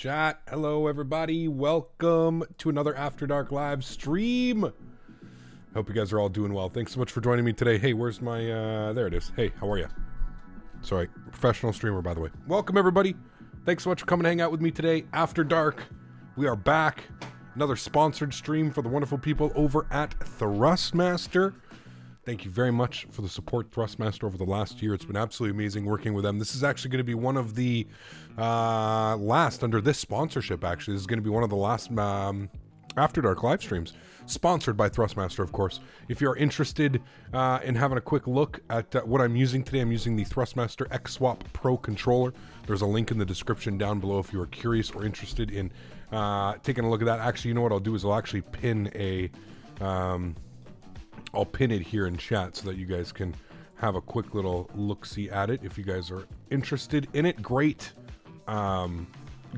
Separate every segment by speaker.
Speaker 1: Chat. Hello, everybody. Welcome to another After Dark live stream. Hope you guys are all doing well. Thanks so much for joining me today. Hey, where's my, uh, there it is. Hey, how are you? Sorry, professional streamer, by the way. Welcome, everybody. Thanks so much for coming to hang out with me today. After Dark, we are back. Another sponsored stream for the wonderful people over at Thrustmaster. Thank you very much for the support, Thrustmaster, over the last year. It's been absolutely amazing working with them. This is actually going to be one of the uh, last under this sponsorship. Actually, this is going to be one of the last um, After Dark live streams, sponsored by Thrustmaster, of course. If you're interested uh, in having a quick look at uh, what I'm using today, I'm using the Thrustmaster eSwap Pro controller. There's a link in the description down below if you are curious or interested in uh, taking a look at that. Actually, you know what I'll do is I'll actually pin a. Um, I'll pin it here in chat so that you guys can have a quick little look see at it if you guys are interested in it. Great, um,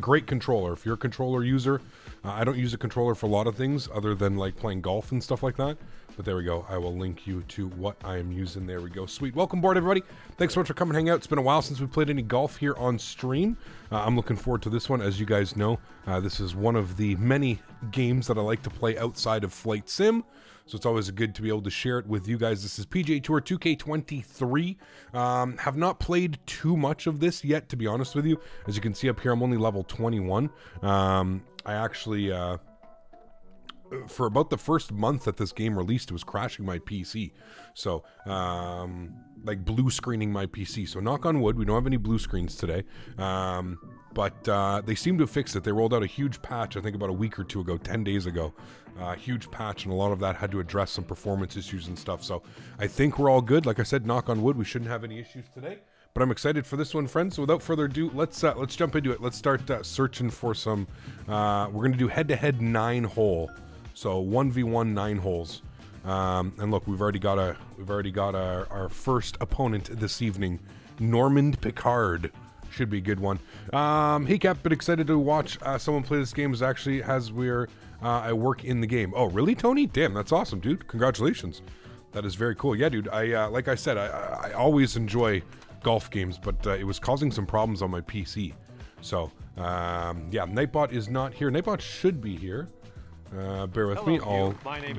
Speaker 1: great controller. If you're a controller user, uh, I don't use a controller for a lot of things other than like playing golf and stuff like that. But there we go. I will link you to what I am using. There we go. Sweet. Welcome board, everybody. Thanks so much for coming hang out. It's been a while since we played any golf here on stream. Uh, I'm looking forward to this one. As you guys know, uh, this is one of the many games that I like to play outside of Flight Sim. So it's always good to be able to share it with you guys. This is PGA Tour 2K23. Um, have not played too much of this yet, to be honest with you. As you can see up here, I'm only level 21. Um, I actually, uh, for about the first month that this game released, it was crashing my PC. So, um, like blue screening my PC. So, knock on wood, we don't have any blue screens today. Um, but uh, they seem to have fixed it. They rolled out a huge patch, I think about a week or two ago, 10 days ago. Uh, huge patch, and a lot of that had to address some performance issues and stuff. So I think we're all good. Like I said, knock on wood, we shouldn't have any issues today. But I'm excited for this one, friends. So without further ado, let's uh, let's jump into it. Let's start uh, searching for some. Uh, we're gonna do head-to-head nine hole, so one v one nine holes. Um, and look, we've already got a we've already got our, our first opponent this evening, Normand Picard should be a good one. Um, hey Cap, been excited to watch uh, someone play this game. Is actually as we're uh, I work in the game. Oh, really, Tony? Damn, that's awesome, dude. Congratulations. That is very cool. Yeah, dude. I uh, like I said, I, I always enjoy golf games, but uh, it was causing some problems on my PC. So um, yeah, Nightbot is not here. Nightbot should be here. Uh, bear with
Speaker 2: Hello,
Speaker 1: me. I'll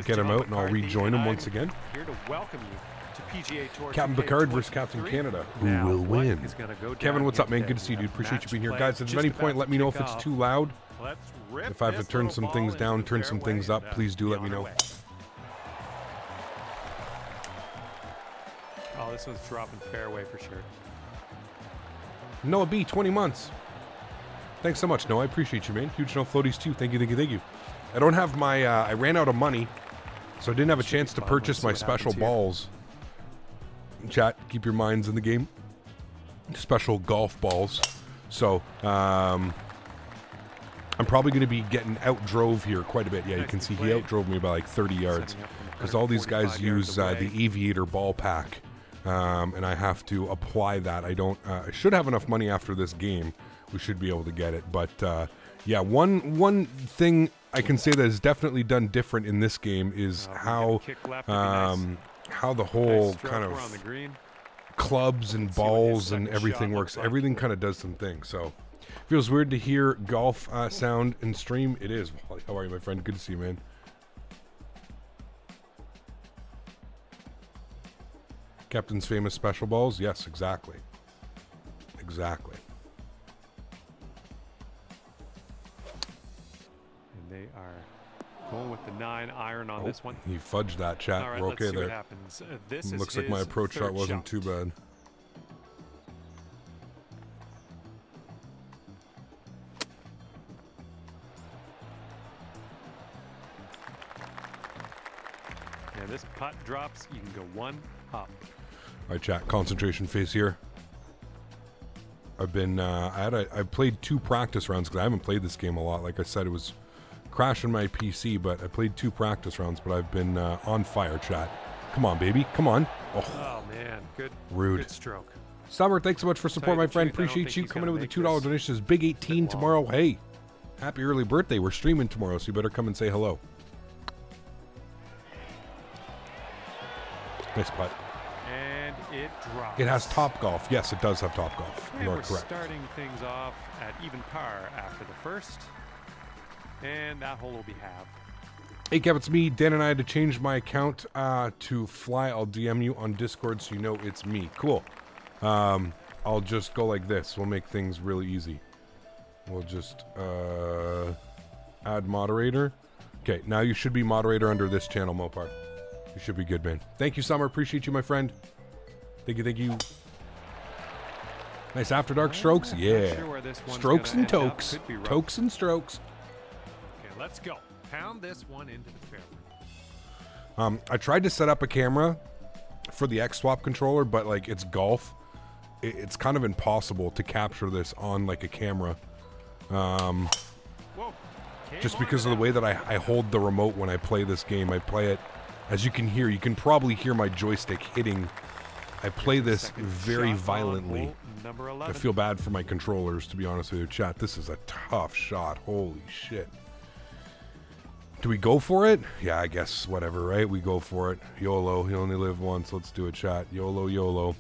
Speaker 1: get him out and I'll rejoin
Speaker 2: and
Speaker 1: him
Speaker 2: I'm
Speaker 1: once again.
Speaker 2: Here to welcome you to PGA Tour
Speaker 1: Captain
Speaker 2: 2K
Speaker 1: Picard versus Captain Canada. Who
Speaker 2: Now,
Speaker 1: will win?
Speaker 2: go
Speaker 1: Kevin, what's up, man? Good to see you, dude. Appreciate you being here. Guys, at any point, let me know if it's too loud.
Speaker 2: Let's rip
Speaker 1: If I have to turn some things down, turn some
Speaker 2: fairway
Speaker 1: things up, please do let me know.
Speaker 2: way. Oh, this one's dropping fairway for sure.
Speaker 1: Noah B, 20 months. Thanks so much, Noah. I appreciate you, man. Huge no floaties too. Thank you, thank you, thank you. I don't have my. Uh, I ran out of money, so I didn't have a chance to purchase my special
Speaker 2: balls. here.
Speaker 1: Chat, keep your minds in the game. Special golf balls. So, um, I'm probably going to be getting outdrove here quite a bit. Yeah, you can see he outdrove me by like 30 yards
Speaker 2: Setting up from
Speaker 1: because all these guys use uh, the aviator ball pack um, and i have to apply that i don't uh, i should have enough money after this game we should be able to get it but uh, yeah one one thing i can say that is definitely done different in this game is
Speaker 2: Oh, we get a
Speaker 1: how
Speaker 2: kick left, it'd be nice.
Speaker 1: um, how the whole
Speaker 2: stroke,
Speaker 1: kind
Speaker 2: the
Speaker 1: of
Speaker 2: green.
Speaker 1: clubs and balls and everything works
Speaker 2: like.
Speaker 1: everything kind of does some things so feels weird to hear golf uh, sound and stream it is how are you my friend good to see you man Captain's famous special balls? Yes, exactly. Exactly.
Speaker 2: Going with the nine iron on
Speaker 1: Oh,
Speaker 2: this one.
Speaker 1: He fudged that chat.
Speaker 2: Right,
Speaker 1: We're okay there.
Speaker 2: happens. Uh, this is
Speaker 1: Looks like my approach shot wasn't
Speaker 2: shot.
Speaker 1: too bad.
Speaker 2: Yeah, this putt drops. You can go one up.
Speaker 1: All right, chat. Concentration phase here. I've been. Uh, I had. A, I played two practice rounds because I haven't played this game a lot. Like I said, it was crashing my PC, but I played two practice rounds. But I've been uh, on fire, chat. Come on, baby. Come on. Oh,
Speaker 2: Oh man, good.
Speaker 1: Rude.
Speaker 2: Good stroke.
Speaker 1: Summer, thanks so much for support, my friend.
Speaker 2: truth,
Speaker 1: Appreciate you coming in with a two dollar
Speaker 2: this
Speaker 1: donation. It's Big 18
Speaker 2: long.
Speaker 1: tomorrow. Hey, happy early birthday. We're streaming tomorrow, so you better come and say hello. Nice putt.
Speaker 2: And it it drops.
Speaker 1: It has Top Golf. Yes, it does have Top Golf.
Speaker 2: And
Speaker 1: You are
Speaker 2: we're
Speaker 1: correct.
Speaker 2: starting things off at even par after the first. And that hole will be halved.
Speaker 1: Hey, Kev, it's me. Dan and I had to change my account uh, to Fly. I'll DM you on Discord so you know it's me. Cool. Um, I'll just go like this. We'll make things really easy. We'll just uh, add moderator. Okay, now you should be moderator under this channel, Mopar. You should be good, man. Thank you, Summer. Appreciate you, my friend. Thank you, thank you. Nice after dark strokes. Yeah.
Speaker 2: sure where this one's
Speaker 1: Strokes and tokes.
Speaker 2: Could be rough.
Speaker 1: Tokes and strokes.
Speaker 2: Let's go. Pound this one into the fairway.
Speaker 1: Um, I tried to set up a camera for the eSwap controller, but like it's golf. It, it's kind of impossible to capture this on like a camera.
Speaker 2: Came
Speaker 1: just because of the way that I, I hold the remote when I play this game. I play it, as you can hear, you can probably hear my joystick hitting. I play this very violently. I feel bad for my controllers, to be honest with you. Chat, this is a tough shot. Holy shit. Do we go for it? Yeah, I guess whatever, right? We go for it. YOLO. You only live once. Let's do a chat. YOLO, YOLO.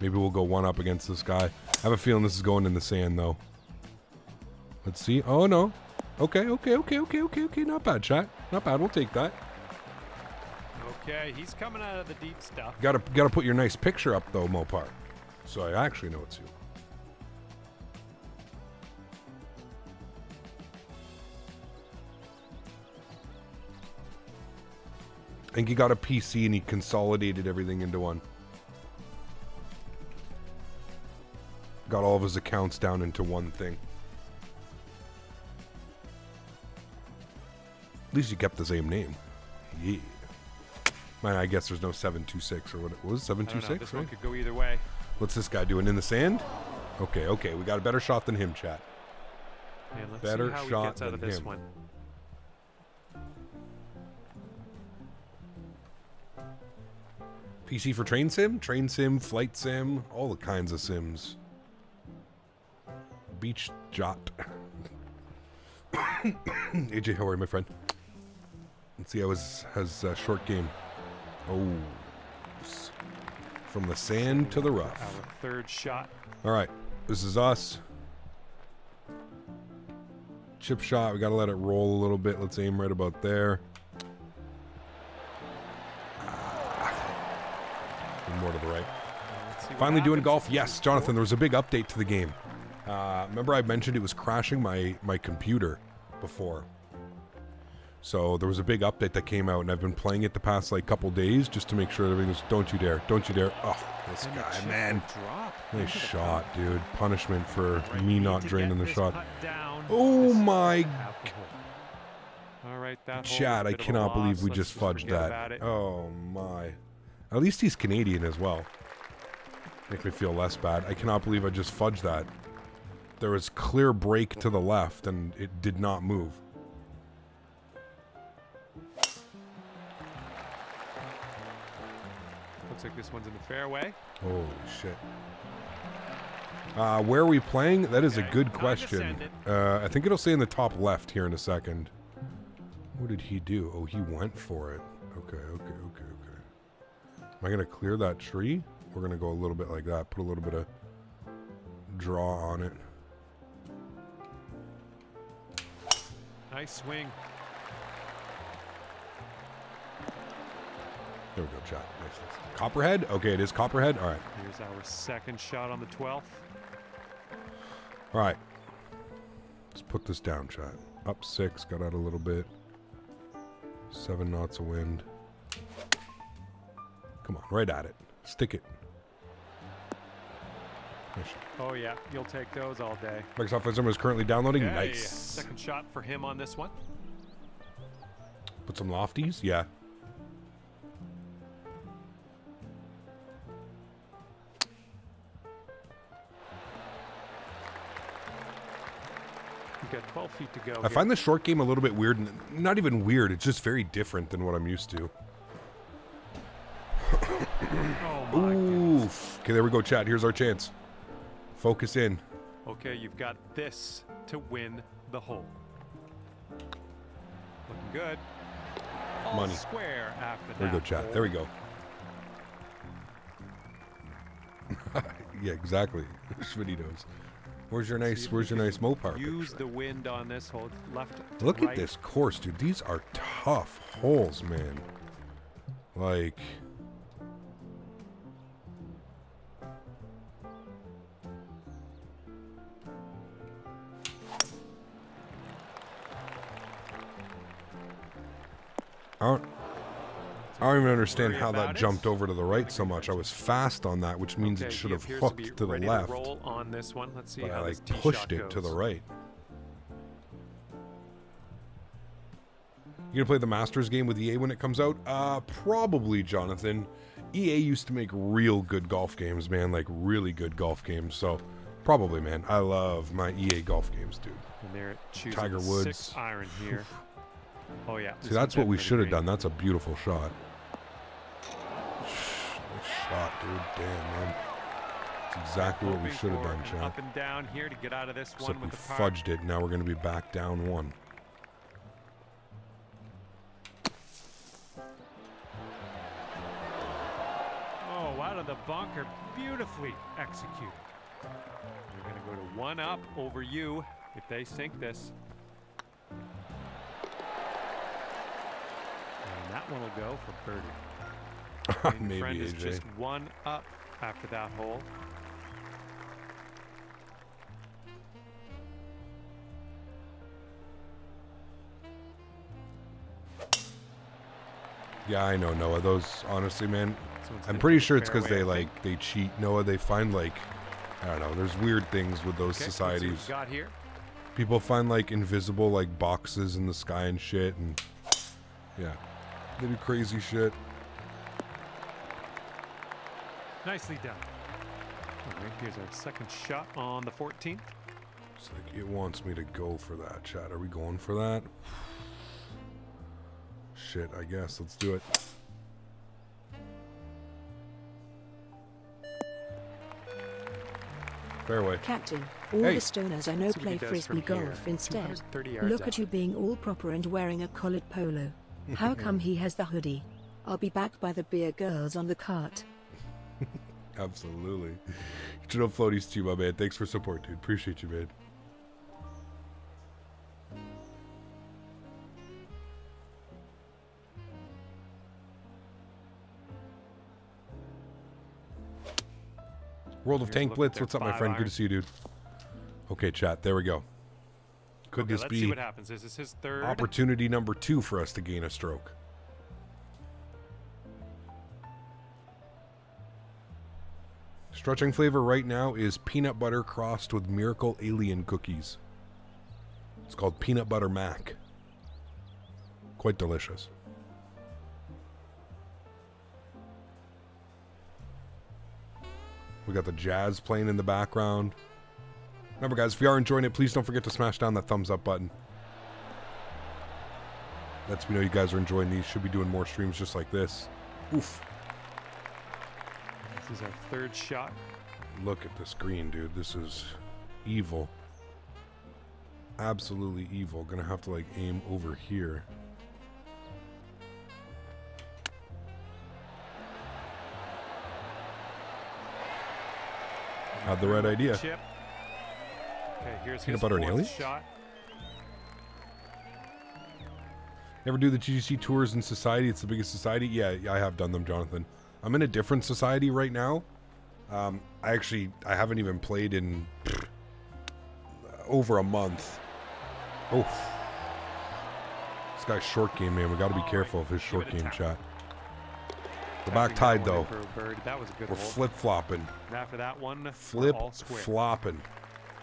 Speaker 1: Maybe we'll go one up against this guy. I have a feeling this is going in the sand, though. Let's see. Oh, no. Okay, okay, okay, okay, okay, okay. Not bad, chat. Not bad. We'll take that.
Speaker 2: Okay, he's coming out of the deep stuff.
Speaker 1: Gotta, gotta put your nice picture up, though, Mopar. So I actually know it's you. I think he got a PC and he consolidated everything into one. Got all of his accounts down into one thing. At least he kept the same name. Yeah. Man, I guess there's no 726 or what it was.
Speaker 2: I don't know.
Speaker 1: 726,
Speaker 2: This
Speaker 1: right?
Speaker 2: one could go either way.
Speaker 1: What's this guy doing in the sand? Okay, okay, we got a better shot than him, chat.
Speaker 2: Let's
Speaker 1: Better
Speaker 2: see how
Speaker 1: shot
Speaker 2: he gets out of
Speaker 1: than
Speaker 2: this
Speaker 1: him.
Speaker 2: one.
Speaker 1: PC for train sim, train sim, flight sim, all the kinds of sims. Beach jot. AJ, how are you, my friend? Let's see how his has uh, short game. Oh, from the sand to the rough.
Speaker 2: Our third shot.
Speaker 1: All right, this is us. Chip shot. We got to let it roll a little bit. Let's aim right about there. More to the right.
Speaker 2: Let's see what
Speaker 1: Finally doing golf. Yes, Jonathan. There was a big update to the game. Uh, remember, I mentioned it was crashing my my computer before. So there was a big update that came out, and I've been playing it the past like couple days just to make sure everything was. Don't you dare! Don't you dare! Oh, this
Speaker 2: And
Speaker 1: guy, man. Nice shot, dude. Punishment for
Speaker 2: Right,
Speaker 1: me not draining the shot. Oh my
Speaker 2: half the hole. All right, that
Speaker 1: Chad, I
Speaker 2: bit of a
Speaker 1: cannot believe we just fudged that. Oh my. At least he's Canadian as well. Make me feel less bad. I cannot believe I just fudged that. There was clear break to the left and it did not move.
Speaker 2: Looks like this one's in the fairway.
Speaker 1: Holy shit. Uh, where are we playing? That is a good question. Uh, I think it'll say in the top left here in a second. What did he do? Oh, he went for it. Okay, okay, okay, okay. Am I going to clear that tree? We're going to go a little bit like that. Put a little bit of draw on it.
Speaker 2: Nice swing.
Speaker 1: There we go, chat. Nice, nice. Copperhead? Okay, it is Copperhead. All right.
Speaker 2: Here's our second shot on the 12th.
Speaker 1: All right. Let's put this down, chat. Up six, got out a little bit. Seven knots of wind. Come on, right at it. Stick it.
Speaker 2: Oh yeah, you'll take those all day.
Speaker 1: Microsoft Simulator is currently downloading.
Speaker 2: Okay,
Speaker 1: Nice.
Speaker 2: Second shot for him on this one.
Speaker 1: Put some lofties. Yeah.
Speaker 2: You've got 12 feet to go.
Speaker 1: I find the short game a little bit weird. and Not even weird. It's just very different than what I'm used to. Oof. Okay, there we go, chat. Here's our chance. Focus in.
Speaker 2: Okay, you've got this to win the hole. Looking good. All
Speaker 1: Money.
Speaker 2: square after
Speaker 1: There we go, chat. There we go. yeah, exactly. Schmidtitos. Where's your nice? Where's your nice Mopar?
Speaker 2: Use
Speaker 1: picture?
Speaker 2: the wind on this hole. Left.
Speaker 1: Look
Speaker 2: right.
Speaker 1: at this course, dude. These are tough holes, man. Like, I don't, I don't even understand how that jumped over to the right so much. I was fast on that, which means it should have hooked to, the left.
Speaker 2: roll on this one. Let's see
Speaker 1: but
Speaker 2: how
Speaker 1: I like pushed it to the right. You gonna play the Masters game with EA when it comes out? Uh, probably, Jonathan. EA used to make real good golf games, man. Like really good golf games. So, probably, man. I love my EA golf games, dude.
Speaker 2: And they're
Speaker 1: Tiger Woods.
Speaker 2: six iron here. oh yeah.
Speaker 1: See, that's what we should have done. That's a beautiful shot. Nice shot, dude. Damn, man. That's exactly what we should have done, Chad.
Speaker 2: Up and down here to get out of this one
Speaker 1: Except we
Speaker 2: the
Speaker 1: fudged it. Now we're gonna be back down one.
Speaker 2: Oh, out of the bunker, beautifully executed. We're gonna go to one up over you if they sink this. That one will go for birdie.
Speaker 1: Maybe
Speaker 2: friend is just one up after that hole.
Speaker 1: Yeah, I know Noah. Those honestly, man. I'm pretty sure it's because they like they cheat. Noah, they find like I don't know. There's weird things with those
Speaker 2: Okay, let's see what
Speaker 1: societies.
Speaker 2: got here.
Speaker 1: People find like invisible like boxes in the sky and shit, and yeah, they do crazy shit.
Speaker 2: Nicely done. All right, here's our second shot on the 14th.
Speaker 1: It's like it wants me to go for that. Chad. are we going for that? Shit, I guess let's do it. Fairway.
Speaker 3: Captain, all
Speaker 1: Hey.
Speaker 3: the stoners I know play frisbee
Speaker 2: from here.
Speaker 3: golf instead.
Speaker 2: 230 yards
Speaker 3: Look
Speaker 2: out.
Speaker 3: at you being all proper and wearing a collared polo. How come he has the hoodie? I'll be back by the beer girls on the cart.
Speaker 1: Absolutely. You know floaties to you, my man. Thanks for support, dude. Appreciate you, man. World of Tank Blitz. What's up, my friend? Good to see you, dude. Okay, chat. There we go. Could
Speaker 2: Okay,
Speaker 1: this
Speaker 2: let's see
Speaker 1: be
Speaker 2: what happens. This is his third.
Speaker 1: opportunity number two for us to gain a stroke? Stretching flavor right now is peanut butter crossed with miracle alien cookies. It's called peanut butter mac. Quite delicious. We got the jazz playing in the background. Remember, guys, if you are enjoying it, please don't forget to smash down that thumbs up button. Lets me know you guys are enjoying these. Should be doing more streams just like this. Oof.
Speaker 2: This is our third shot.
Speaker 1: Look at this green, dude. This is evil. Absolutely evil. Gonna have to like aim over here. Had the right idea.
Speaker 2: Chip. Okay, here's
Speaker 1: Peanut butter and aliens?
Speaker 2: shot.
Speaker 1: Ever do the GGC tours in society? It's the biggest society. Yeah, I have done them, Jonathan. I'm in a different society right now. Um, I actually I haven't even played in pfft, over a month. Oh, this guy's short game, man. We got to be
Speaker 2: All right,
Speaker 1: careful of his short game
Speaker 2: shot.
Speaker 1: chat. We're back tied though.
Speaker 2: for. That was a good
Speaker 1: We're flip flopping,
Speaker 2: after that one,
Speaker 1: flip flopping.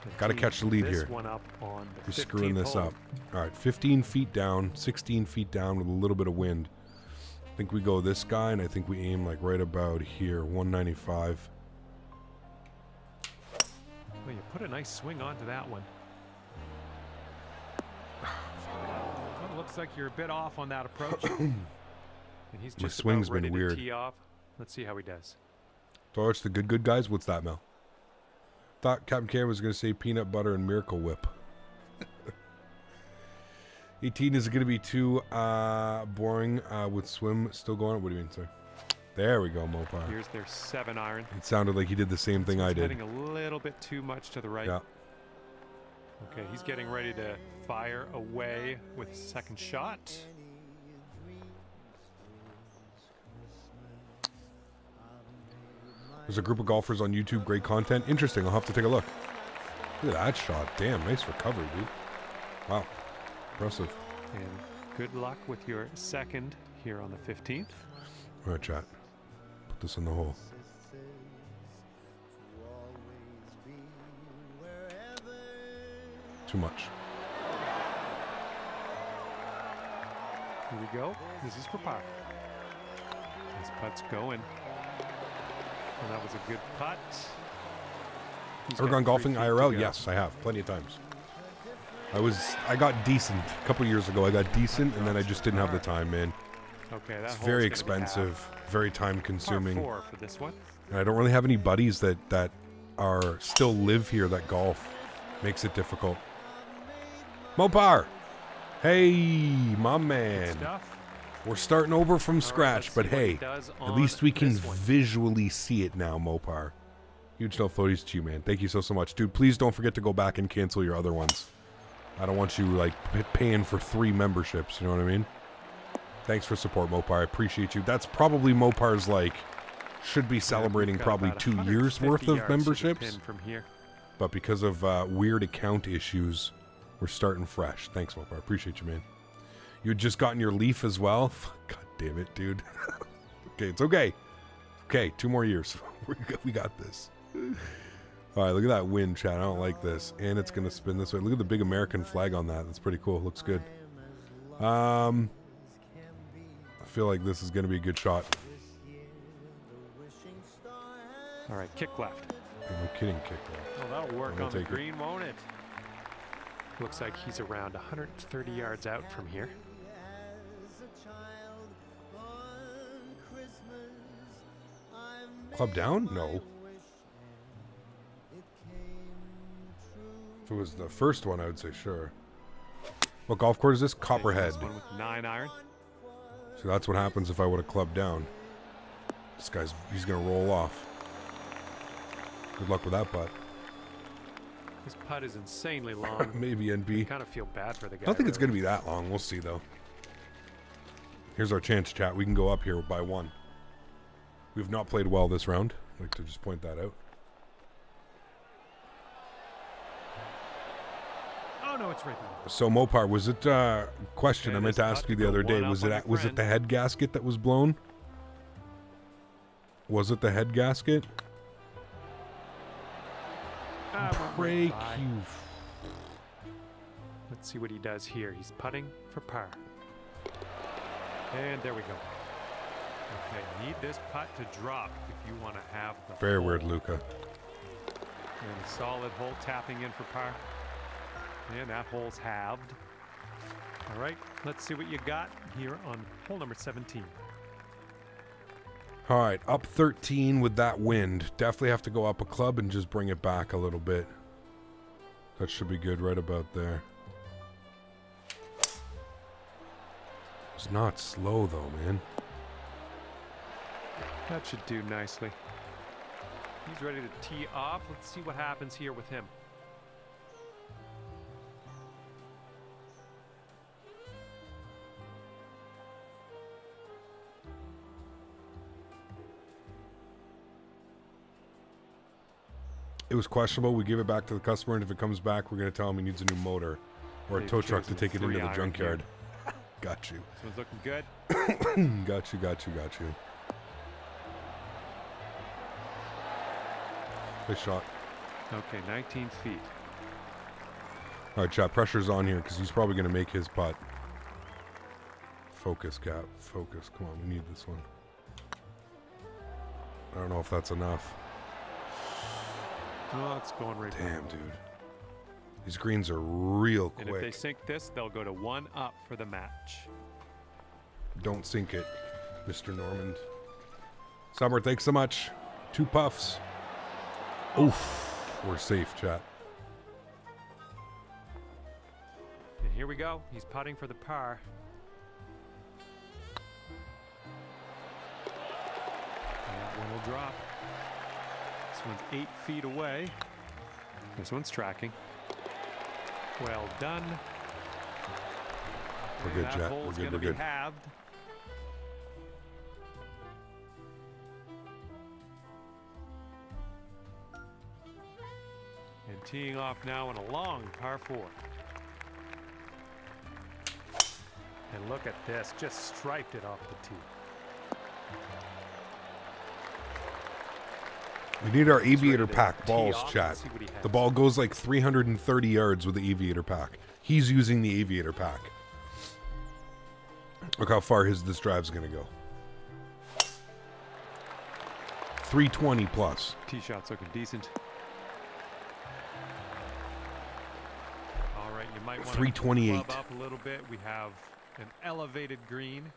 Speaker 2: And
Speaker 1: Gotta catch the lead here.
Speaker 2: One up on the
Speaker 1: You're screwing this
Speaker 2: hole.
Speaker 1: up. All right, 15 feet down, 16 feet down with a little bit of wind. I think we go this guy, and I think we aim like right about here, 195.
Speaker 2: Well, you put a nice swing onto that one. Well, looks like you're a bit off on that approach. and he's
Speaker 1: My
Speaker 2: just
Speaker 1: swing's
Speaker 2: about ready
Speaker 1: been weird.
Speaker 2: off. Let's see how he does.
Speaker 1: Watch the good good guys. What's that, Mel? Thought Captain Cam was going to say peanut butter and Miracle Whip. 18 is going to be too uh, boring uh, with swim still going. What do you mean, sir? There we go, Mopar.
Speaker 2: Here's their seven iron.
Speaker 1: It sounded like he did the same thing I did.
Speaker 2: Heading a little bit too much to the right.
Speaker 1: Yeah.
Speaker 2: Okay, he's getting ready to fire away with his second shot.
Speaker 1: There's a group of golfers on YouTube. Great content. Interesting. I'll have to take a look. Look at that shot. Damn, nice recovery, dude. Wow. Impressive.
Speaker 2: And good luck with your second here on the 15th.
Speaker 1: All right, chat. Put this in the hole. Too much.
Speaker 2: Here we go. This is for par. This putt's going. And that was a good putt. He's
Speaker 1: Ever gone golfing IRL?
Speaker 2: go.
Speaker 1: Yes, I have. Plenty of times. I was I got decent a couple years ago. I got decent and then I just didn't have the time, man.
Speaker 2: Okay, that
Speaker 1: It's very expensive, very time consuming.
Speaker 2: four for this one.
Speaker 1: And I don't really have any buddies that that are still live here that golf. Makes it difficult. Mopar. Hey, my man. We're starting over from
Speaker 2: right,
Speaker 1: scratch, but
Speaker 2: see what he
Speaker 1: hey, at least we can visually see it now, Mopar. Huge no floaties to you, man. Thank you so so much, dude. Please don't forget to go back and cancel your other ones. I don't want you like p- paying for three memberships. You know what I mean? Thanks for support, Mopar. I appreciate you. That's probably Mopar's like should be celebrating probably two years worth of
Speaker 2: yards to the
Speaker 1: memberships,
Speaker 2: from here.
Speaker 1: but because of uh, weird account issues, we're starting fresh. Thanks, Mopar. I appreciate you, man. You had just gotten your leaf as well. God damn it, dude. okay, it's okay. Okay, two more years. we got, this. All right, look at that wind, Chad. I don't like this, and it's gonna spin this way. Look at the big American flag on that. That's pretty cool. Looks good. Um, I feel like this is gonna be a good shot.
Speaker 2: All right, kick left.
Speaker 1: No kidding, kick left.
Speaker 2: Well, that'll work on the
Speaker 1: take it.
Speaker 2: green, won't it? Looks like he's around 130 yards out from here.
Speaker 1: Club down? No. If it was the first one, I would say sure. What golf course is this? Copperhead.
Speaker 2: This nine iron.
Speaker 1: So that's what happens if I would have clubbed down. This guy's he's gonna roll off. Good luck with that putt.
Speaker 2: This putt is insanely long.
Speaker 1: Maybe
Speaker 2: I
Speaker 1: NB.
Speaker 2: kind of feel bad for the guy.
Speaker 1: I don't think it's gonna be that long. We'll see though. Here's our chance, chat. We can go up here by one. We have not played well this round. I'd like to just point that out.
Speaker 2: Oh no, it's right there.
Speaker 1: So Mopar, was it uh question
Speaker 2: Okay,
Speaker 1: I meant to ask you the other day? Was it was it the head gasket that was blown? Was it the head gasket?
Speaker 2: Ah,
Speaker 1: Break you.
Speaker 2: Let's see what he does here. He's putting for par. And there we go. Okay, need this putt to drop if you want to have the
Speaker 1: Very
Speaker 2: hole.
Speaker 1: weird, Luca.
Speaker 2: And solid hole tapping in for par. And that hole's halved. All right, let's see what you got here on hole number 17.
Speaker 1: All right, up 13 with that wind. Definitely have to go up a club and just bring it back a little bit. That should be good right about there. It's not slow though, man.
Speaker 2: That should do nicely. He's ready to tee off. Let's see what happens here with him.
Speaker 1: It was questionable. We give it back to the customer, and if it comes back, we're going to tell him he needs a new motor or a tow truck to take it into the junkyard. got you.
Speaker 2: This one's looking good.
Speaker 1: got you, got you, got you. Nice shot.
Speaker 2: Okay, 19 feet.
Speaker 1: All right, chat. Pressure's on here because he's probably going to make his putt. Focus, Cap. Focus. Come on, we need this one. I don't know if that's enough.
Speaker 2: Oh, it's going right.
Speaker 1: Damn, dude. These greens are real quick.
Speaker 2: And if they sink this, they'll go to one up for the match.
Speaker 1: Don't sink it, Mr. Normand. Summer, thanks so much. Two puffs. Oof. We're safe, chat.
Speaker 2: And here we go. He's putting for the par. And that one will drop. This one's eight feet away. This one's tracking. Well done.
Speaker 1: We're good, Jet. We're good. We're good.
Speaker 2: halved. Teeing off now on a long par four. And look at this, just striped it off the tee.
Speaker 1: We need our aviator pack balls,
Speaker 2: off and
Speaker 1: chat.
Speaker 2: see what he
Speaker 1: The ball goes like 330 yards with the aviator pack. He's using the aviator pack. Look how far his this drive's gonna go. 320 plus.
Speaker 2: Tee shot's looking decent.
Speaker 1: 328.
Speaker 2: up a little bit. We have an elevated green.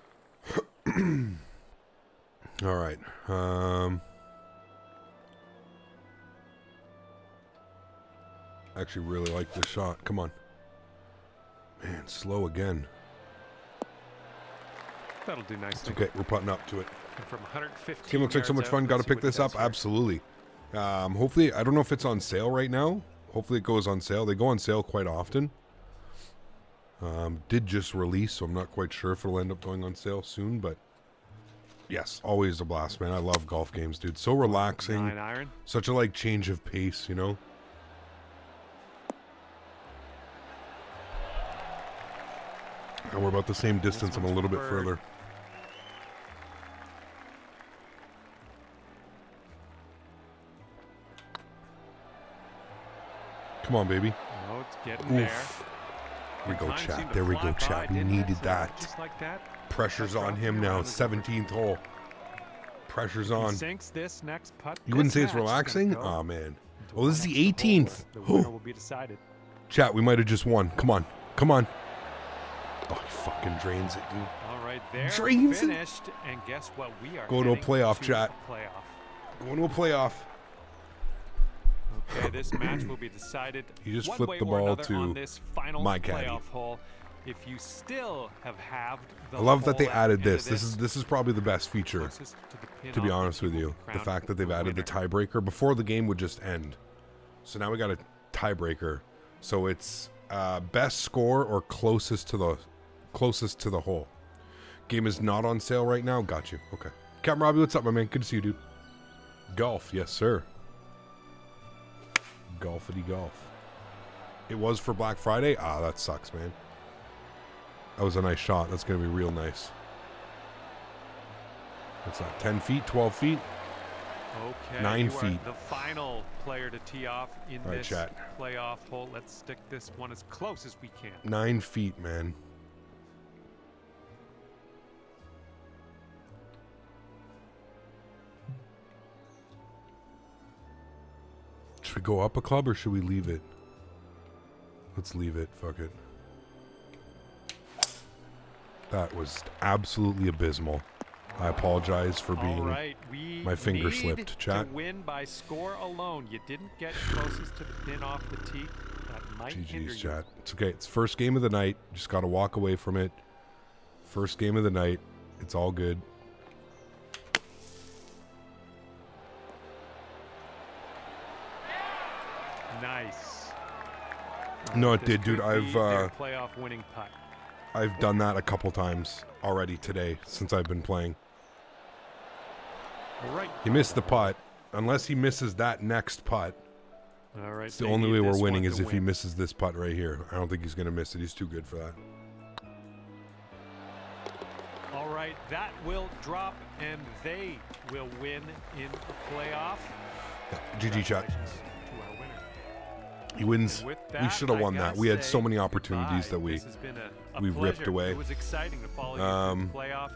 Speaker 1: All right. Um. Actually, really like this shot. Come on. Man, slow again.
Speaker 2: That'll do
Speaker 1: It's
Speaker 2: nicely.
Speaker 1: okay. We're putting up to it.
Speaker 2: And from 115
Speaker 1: Game looks like so much fun. Got to pick this up. Absolutely. Um, hopefully, I don't know if it's on sale right now. Hopefully, it goes on sale. They go on sale quite often. Um, did just release, so I'm not quite sure if it'll end up going on sale soon. But yes, always a blast, man. I love golf games, dude. So relaxing.
Speaker 2: Nine iron.
Speaker 1: Such a like change of pace, you know. And we're about the same distance. I'm a little bit further. Come on, baby.
Speaker 2: Oh, it's getting.
Speaker 1: Oof. There we go, chat. There we go, chat. We needed that.
Speaker 2: Just like that.
Speaker 1: Pressure's on him now.
Speaker 2: around is over.
Speaker 1: 17th hole. Pressure's on.
Speaker 2: sinks this next putt.
Speaker 1: You wouldn't say it's
Speaker 2: match is gonna
Speaker 1: relaxing? Oh, man. Well, this is the 18th.
Speaker 2: where The will be decided.
Speaker 1: Chat, we might have just won. Come on. Come on. Oh, he fucking drains it, dude.
Speaker 2: All right, there,
Speaker 1: and-
Speaker 2: finished, and guess what? We are
Speaker 1: Go to a playoff, chat.
Speaker 2: Playoff.
Speaker 1: Going to a playoff.
Speaker 2: Okay, this match will be decided.
Speaker 1: He just
Speaker 2: one
Speaker 1: flipped
Speaker 2: way
Speaker 1: the
Speaker 2: or
Speaker 1: ball
Speaker 2: another
Speaker 1: to
Speaker 2: on this final
Speaker 1: my caddy.
Speaker 2: playoff hole. If you still have halved the
Speaker 1: I love that they added
Speaker 2: end
Speaker 1: this. This is this is probably the best feature.
Speaker 2: to,
Speaker 1: To be honest with you, the fact that they've
Speaker 2: the
Speaker 1: added the tiebreaker before the game would just end. So now we got a tiebreaker. So it's uh, best score or closest to the closest to the hole. Game is not on sale right now. Got you. Okay. Captain Robbie, what's up, my man? Good to see you, dude. Golf, yes, sir. Golfity golf. It was for Black Friday. Ah, that sucks, man. That was a nice shot. That's gonna be real nice. What's that? Ten feet? Twelve feet?
Speaker 2: Okay,
Speaker 1: Nine feet.
Speaker 2: the final player to tee off in
Speaker 1: All right,
Speaker 2: this
Speaker 1: chat.
Speaker 2: playoff hole. Let's stick this one as close as we can.
Speaker 1: Nine feet, man. Should we go up a club or should we leave it? Let's leave it. Fuck it. That was absolutely abysmal. I apologize for being.
Speaker 2: Right, we
Speaker 1: my finger slipped, chat.
Speaker 2: win by score alone. You didn't get closest to the pin off the tee. That might hinder
Speaker 1: GG's
Speaker 2: you.
Speaker 1: chat. It's okay. It's first game of the night. Just got to walk away from it. First game of the night. It's all good. No, it did, dude. I've uh,
Speaker 2: playoff winning putt.
Speaker 1: I've done that a couple times already today since I've been playing.
Speaker 2: Right.
Speaker 1: He missed the putt. Unless he misses that next putt,
Speaker 2: All right.
Speaker 1: it's the only way we're winning is if he misses this putt right here. I don't think he's going to miss it. He's too good for that.
Speaker 2: All right, that will drop, and they will win in the playoff.
Speaker 1: GG chat. He wins.
Speaker 2: With
Speaker 1: we should have won that. We had so many opportunities
Speaker 2: goodbye.
Speaker 1: that we.
Speaker 2: This has been a, a
Speaker 1: we ripped away.
Speaker 2: It was exciting to follow
Speaker 1: Um,
Speaker 2: through the playoff.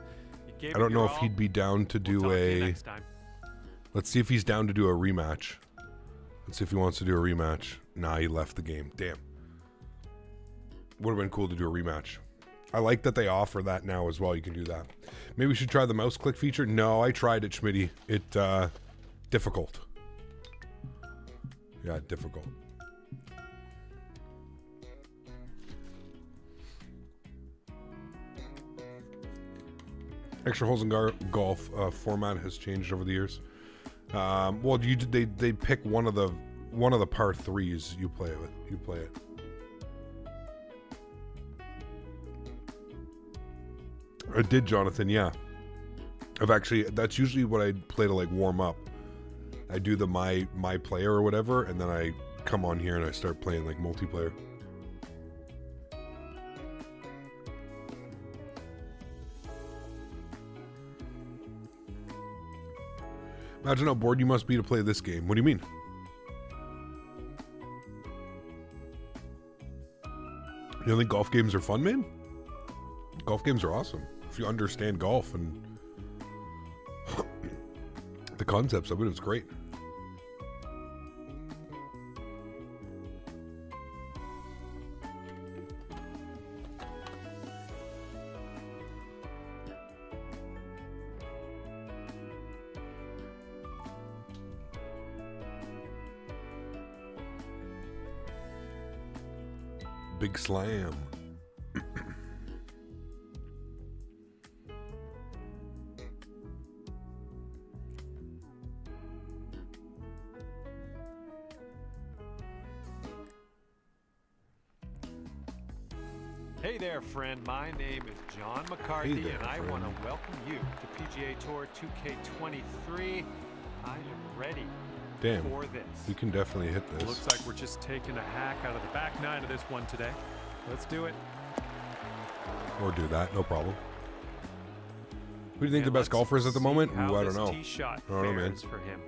Speaker 2: You
Speaker 1: I don't know if
Speaker 2: all.
Speaker 1: he'd be down to
Speaker 2: We'll
Speaker 1: do
Speaker 2: to
Speaker 1: a.
Speaker 2: time.
Speaker 1: Let's see if he's down to do a rematch. Let's see if he wants to do a rematch. Nah, he left the game. Damn. Would have been cool to do a rematch. I like that they offer that now as well. You can do that. Maybe we should try the mouse click feature. No, I tried it, Schmitty. It uh difficult. Yeah, difficult. Extra holes in gar- golf uh, format has changed over the years. Um, well, you they they pick one of the one of the par threes you play with. You play it. I did, Jonathan. Yeah, I've actually. That's usually what I play to like warm up. I do the my my player or whatever, and then I come on here and I start playing like multiplayer. Imagine how bored you must be to play this game. What do you mean? You don't think golf games are fun, man? Golf games are awesome. If you understand golf and the concepts of it, it's great. Big slam.
Speaker 2: Hey there, friend. My name is John McCarthy,
Speaker 1: there,
Speaker 2: and I
Speaker 1: friend.
Speaker 2: want to welcome you to PGA Tour 2K23. I am ready
Speaker 1: Damn. You can definitely hit this.
Speaker 2: Looks like we're just taking a hack out of the back nine of this one today. Let's do it.
Speaker 1: Or do that, no problem. Who do you think
Speaker 2: And
Speaker 1: the best golfer is at the moment? Ooh, I don't know. I don't know, man.
Speaker 2: for him.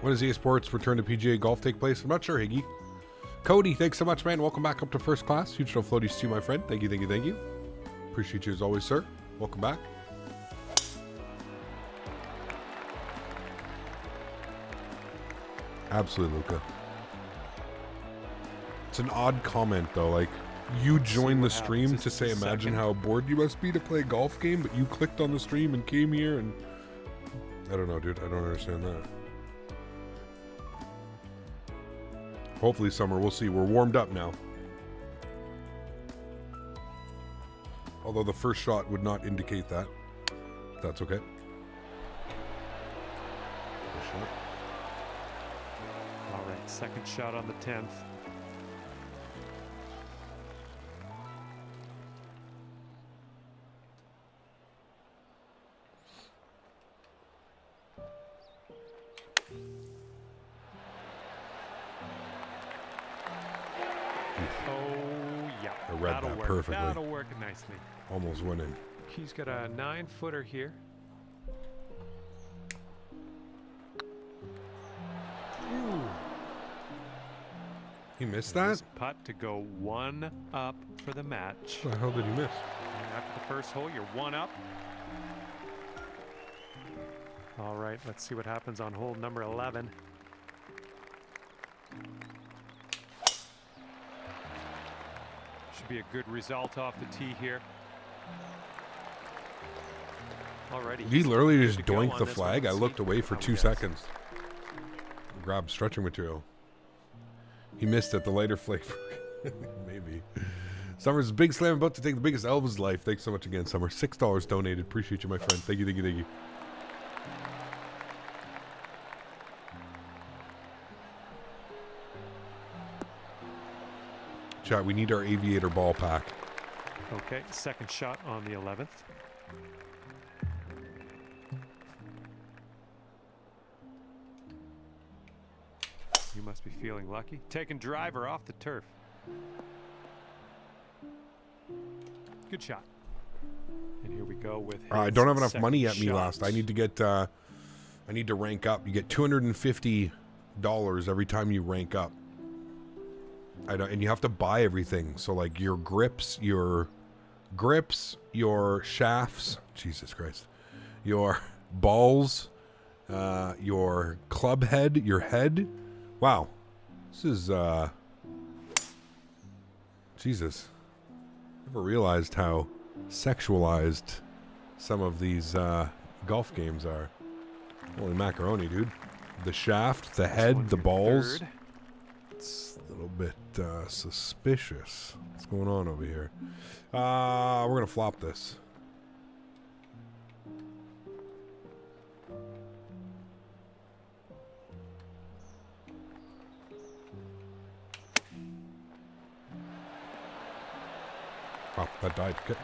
Speaker 1: When does EA Sports return to PGA Golf take place? I'm not sure, Higgy. Cody, thanks so much, man. Welcome back up to first class. Huge no floaties to you, my friend. Thank you, thank you, thank you. Appreciate you as always, sir. Welcome back. Absolutely, Luca. It's an odd comment, though. Like, you joined the stream to say, imagine
Speaker 2: second."
Speaker 1: how bored you must be to play a golf game, but you clicked on the stream and came here and. I don't know, dude. I don't understand that. Hopefully, summer. We'll see. We're warmed up now. Although the first shot would not indicate that. That's okay.
Speaker 2: All right, second shot on the 10th.
Speaker 1: Perfectly.
Speaker 2: That'll work nicely.
Speaker 1: Almost winning.
Speaker 2: He's got a nine footer here.
Speaker 1: He missed that?
Speaker 2: Putt to go one up for the match.
Speaker 1: What the hell did he miss?
Speaker 2: And after the first hole, you're one up. All right, let's see what happens on hole number 11. Be a good result off the tee here. Alrighty.
Speaker 1: He literally just doinked the flag. I looked away for two seconds. Grabbed stretching material. He missed it. The lighter flavor. Maybe. Summer's big slam about to take the biggest his life. Thanks so much again, Summer. Six dollars donated. Appreciate you, my friend. Thank you, thank you, thank you. Chat, we need our aviator ball pack.
Speaker 2: Okay, second shot on the 11th. You must be feeling lucky. Taking driver off the turf. Good shot. And here we go with.
Speaker 1: Uh, I don't have enough money at me
Speaker 2: shot.
Speaker 1: last. I need to get. Uh, I need to rank up. You get two hundred and fifty dollars every time you rank up. I don't, and you have to buy everything. So like your grips, your grips, your shafts. Jesus Christ, your balls, uh, your club head, your head. Wow, this is uh, Jesus. Never realized how sexualized some of these uh, golf games are. Holy macaroni, dude. The shaft, the head, the balls. Little bit uh, suspicious. What's going on over here? Uh, we're gonna flop this. Oh, that died. Good.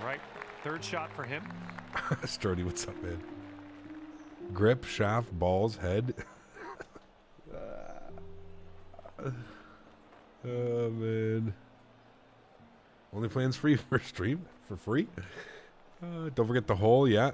Speaker 2: All right, third shot for him.
Speaker 1: Sturdy, what's up, man? Grip, shaft, balls, head. oh man. Only plans free for stream for free. Uh, don't forget the hole, yeah.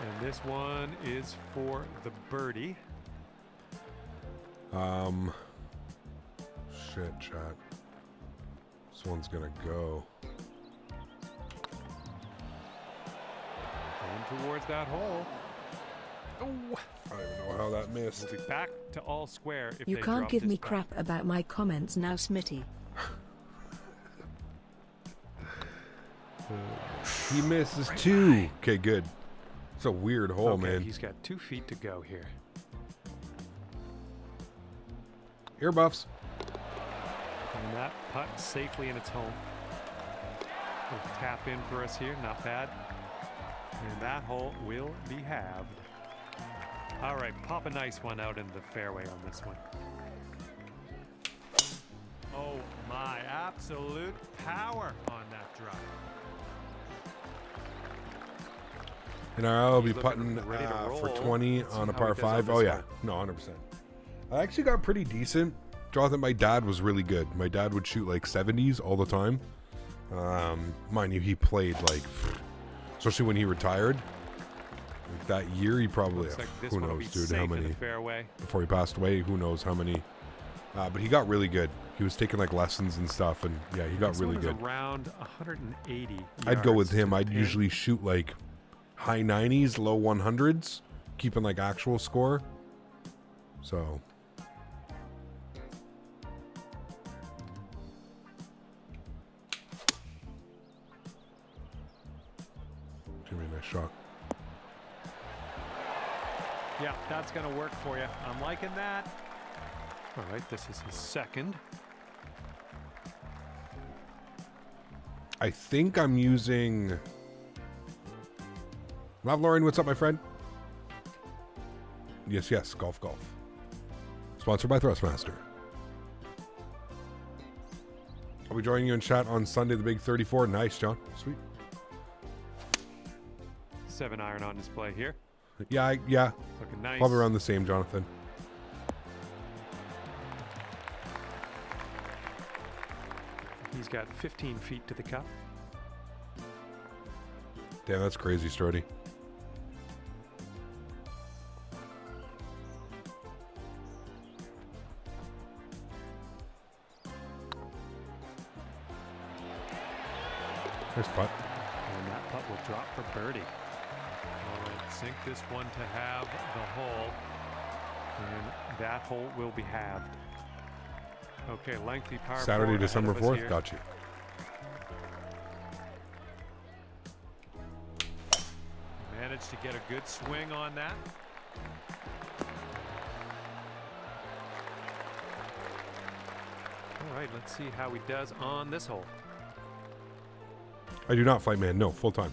Speaker 2: And this one is for the birdie.
Speaker 1: Um, shit, chat. This one's gonna go.
Speaker 2: Going towards that hole.
Speaker 1: Oh, I don't even know how that missed.
Speaker 2: We'll back to all square if
Speaker 3: You
Speaker 2: they
Speaker 3: can't give me
Speaker 2: back.
Speaker 3: crap about my comments now, Smitty.
Speaker 1: He misses two. Okay, good. It's a weird hole,
Speaker 2: okay,
Speaker 1: man.
Speaker 2: he's got two feet to go here.
Speaker 1: Ear buffs.
Speaker 2: And that putt safely in its home. Tap in for us here, not bad. And that hole will be halved. All right, pop a nice one out into the fairway on this one. Oh my, absolute power on that drive.
Speaker 1: And I'll be putting uh, for 20
Speaker 2: Let's
Speaker 1: on a par
Speaker 2: he does on
Speaker 1: 5. Oh, yeah. No, 100%. I actually got pretty decent. Jonathan, my dad was really good. My dad would shoot like 70s all the time. Um, mind you, he played like, especially when he retired. Like that year, he probably,
Speaker 2: like
Speaker 1: who
Speaker 2: one will be
Speaker 1: knows, dude, how many,
Speaker 2: fairway.
Speaker 1: before he passed away, who knows how many. Uh, but he got really good. He was taking like lessons and stuff, and yeah, he got
Speaker 2: This
Speaker 1: really good.
Speaker 2: around 180.
Speaker 1: I'd go with him. I'd usually shoot like high 90s, low 100s, keeping like actual score. So. Shot.
Speaker 2: Yeah, that's going to work for you. I'm liking that. All right, this is his second.
Speaker 1: I think I'm using. Rob Lauren, what's up, my friend? Yes, yes, Golf Golf. Sponsored by Thrustmaster. I'll be joining you in chat on Sunday, the big 34. Nice, John. Sweet.
Speaker 2: Seven iron on display here.
Speaker 1: Yeah, I, yeah.
Speaker 2: Looking nice.
Speaker 1: Probably around the same, Jonathan.
Speaker 2: He's got 15 feet to the cup.
Speaker 1: Damn, that's crazy, Strody. Nice putt.
Speaker 2: And that putt will drop for birdie. Sink this one to have the hole. And that hole will be halved. Okay, lengthy four
Speaker 1: Saturday, December 4th.
Speaker 2: here.
Speaker 1: Got you.
Speaker 2: Managed to get a good swing on that. All right, let's see how he does on this hole.
Speaker 1: I do not fight man. No, full time.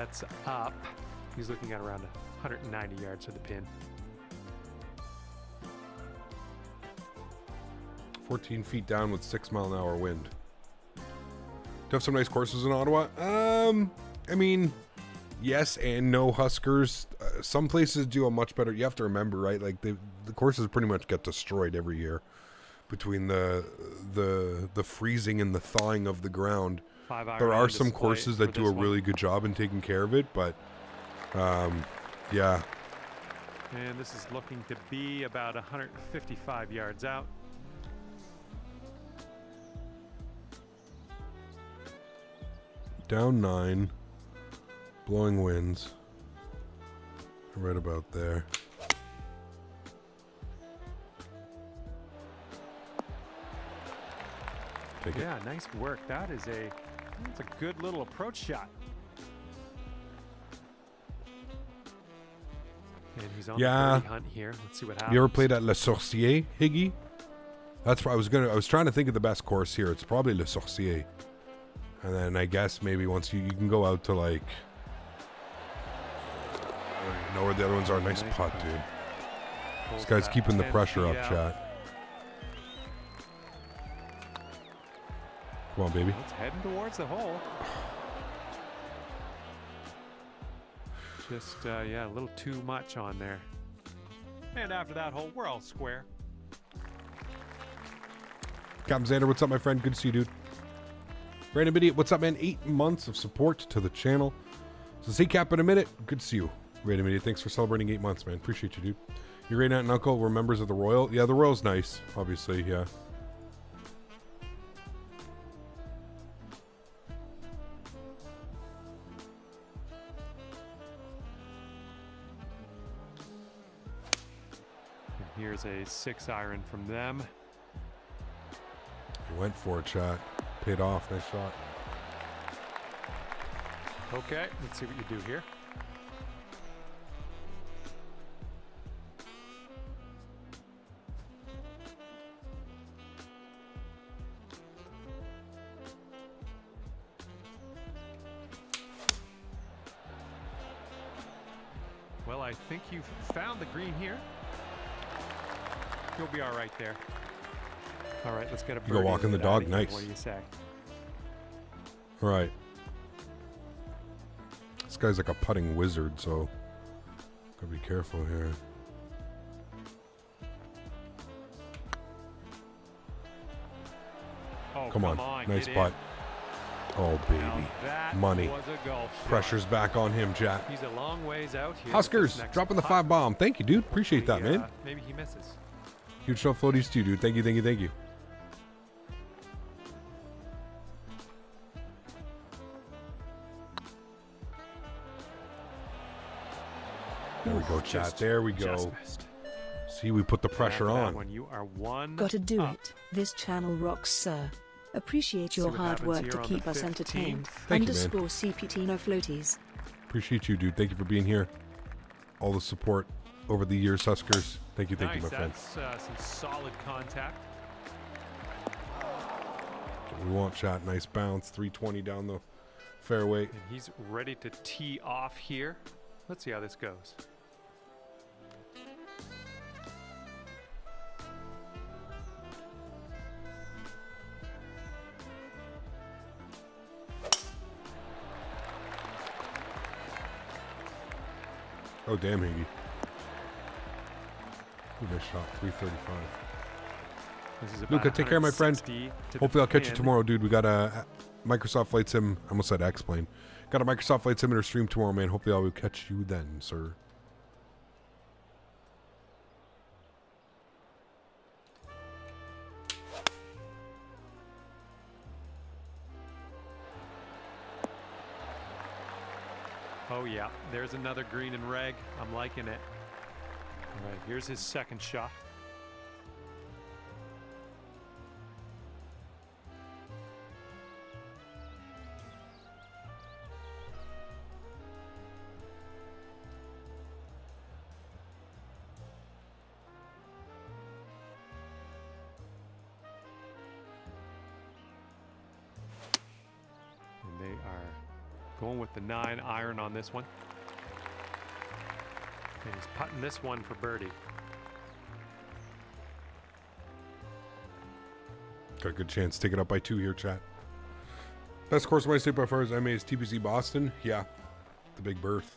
Speaker 2: Sets up, he's looking at around 190 yards to the pin.
Speaker 1: 14 feet down with six mile an hour wind. Do you have some nice courses in Ottawa? Um, I mean, yes and no. Huskers. Uh, some places do a much better. You have to remember, right? Like they, the courses pretty much get destroyed every year between the the the freezing and the thawing of the ground. There are some courses that do a
Speaker 2: one.
Speaker 1: really good job in taking care of it, but um, yeah,
Speaker 2: And this is looking to be about 155 yards out.
Speaker 1: Down nine. Blowing winds. Right about there. Take it.
Speaker 2: Yeah, nice work. That is a that's a good little approach shot. And he's on
Speaker 1: Yeah.
Speaker 2: the hunt here. Let's see what happens.
Speaker 1: You ever played at Le Sorcier, Higgy? That's what I was gonna. I was trying to think of the best course here. It's probably Le Sorcier, and then I guess maybe once you you can go out to like. I don't know where the other ones are. Nice putt, dude. This guy's keeping the pressure up, chat. Come on, baby.
Speaker 2: It's heading towards the hole. Just, uh, yeah, a little too much on there. And after that hole, we're all square.
Speaker 1: Captain Xander, what's up, my friend? Good to see you, dude. Random idiot, what's up, man? Eight months of support to the channel. So see Cap in a minute. Good to see you. Random idiot, thanks for celebrating eight months, man. Appreciate you, dude. Your great aunt and uncle were members of the Royal. Yeah, the Royal's nice, obviously. Yeah.
Speaker 2: And here's a six iron from them.
Speaker 1: You went for a shot, Paid off. Nice shot.
Speaker 2: Okay, let's see what you do here. Well, I think you've found the green here. You'll be all right there. All right, let's get a
Speaker 1: You go walking the dog, nice.
Speaker 2: What do you say?
Speaker 1: All right. This guy's like a putting wizard, so gotta be careful here.
Speaker 2: Oh,
Speaker 1: Come, on. Nice
Speaker 2: get
Speaker 1: putt. Oh, baby. Money.
Speaker 2: was a golf shot.
Speaker 1: Pressure's back on him, Jack.
Speaker 2: He's a long ways out here.
Speaker 1: Huskers, dropping the five bomb. Thank you, dude. Appreciate that,
Speaker 2: Maybe,
Speaker 1: man.
Speaker 2: uh, maybe he misses.
Speaker 1: Huge show floaties too, dude. Thank you, thank you, thank you. There we go, chat.
Speaker 2: Just-
Speaker 1: There we go. See, we put the pressure on.
Speaker 2: One, you are one.
Speaker 3: Gotta do
Speaker 2: up.
Speaker 3: it. This channel rocks, sir. Appreciate your hard work to keep us
Speaker 2: 15th.
Speaker 3: entertained.
Speaker 1: Thank you, man.
Speaker 3: Underscore CPT no floaties.
Speaker 1: Appreciate you, dude. Thank you for being here. All the support over the years, Huskers. Thank you, thank you, my
Speaker 2: nice.
Speaker 1: friend.
Speaker 2: That's uh, some solid contact.
Speaker 1: We want shot, Nice bounce. 320 down the fairway.
Speaker 2: And he's ready to tee off here. Let's see how this goes.
Speaker 1: Oh, damn, Higgy. Ooh, nice shot. 335.
Speaker 2: This is
Speaker 1: Luca, take care, my friend.
Speaker 2: 160 to the
Speaker 1: Hopefully, I'll catch you tomorrow, dude. We got a Microsoft Flight Sim. I almost said X Plane. Got a Microsoft Flight Simulator stream tomorrow, man. Hopefully, I will catch you then, sir.
Speaker 2: Oh yeah, there's another green and reg. I'm liking it. All right, here's his second shot. And they are going with the nine iron on this one. And he's putting this one for birdie.
Speaker 1: Got a good chance to take it up by two here, chat. Best course of my state by far is MA is TPC Boston. Yeah, the big berth.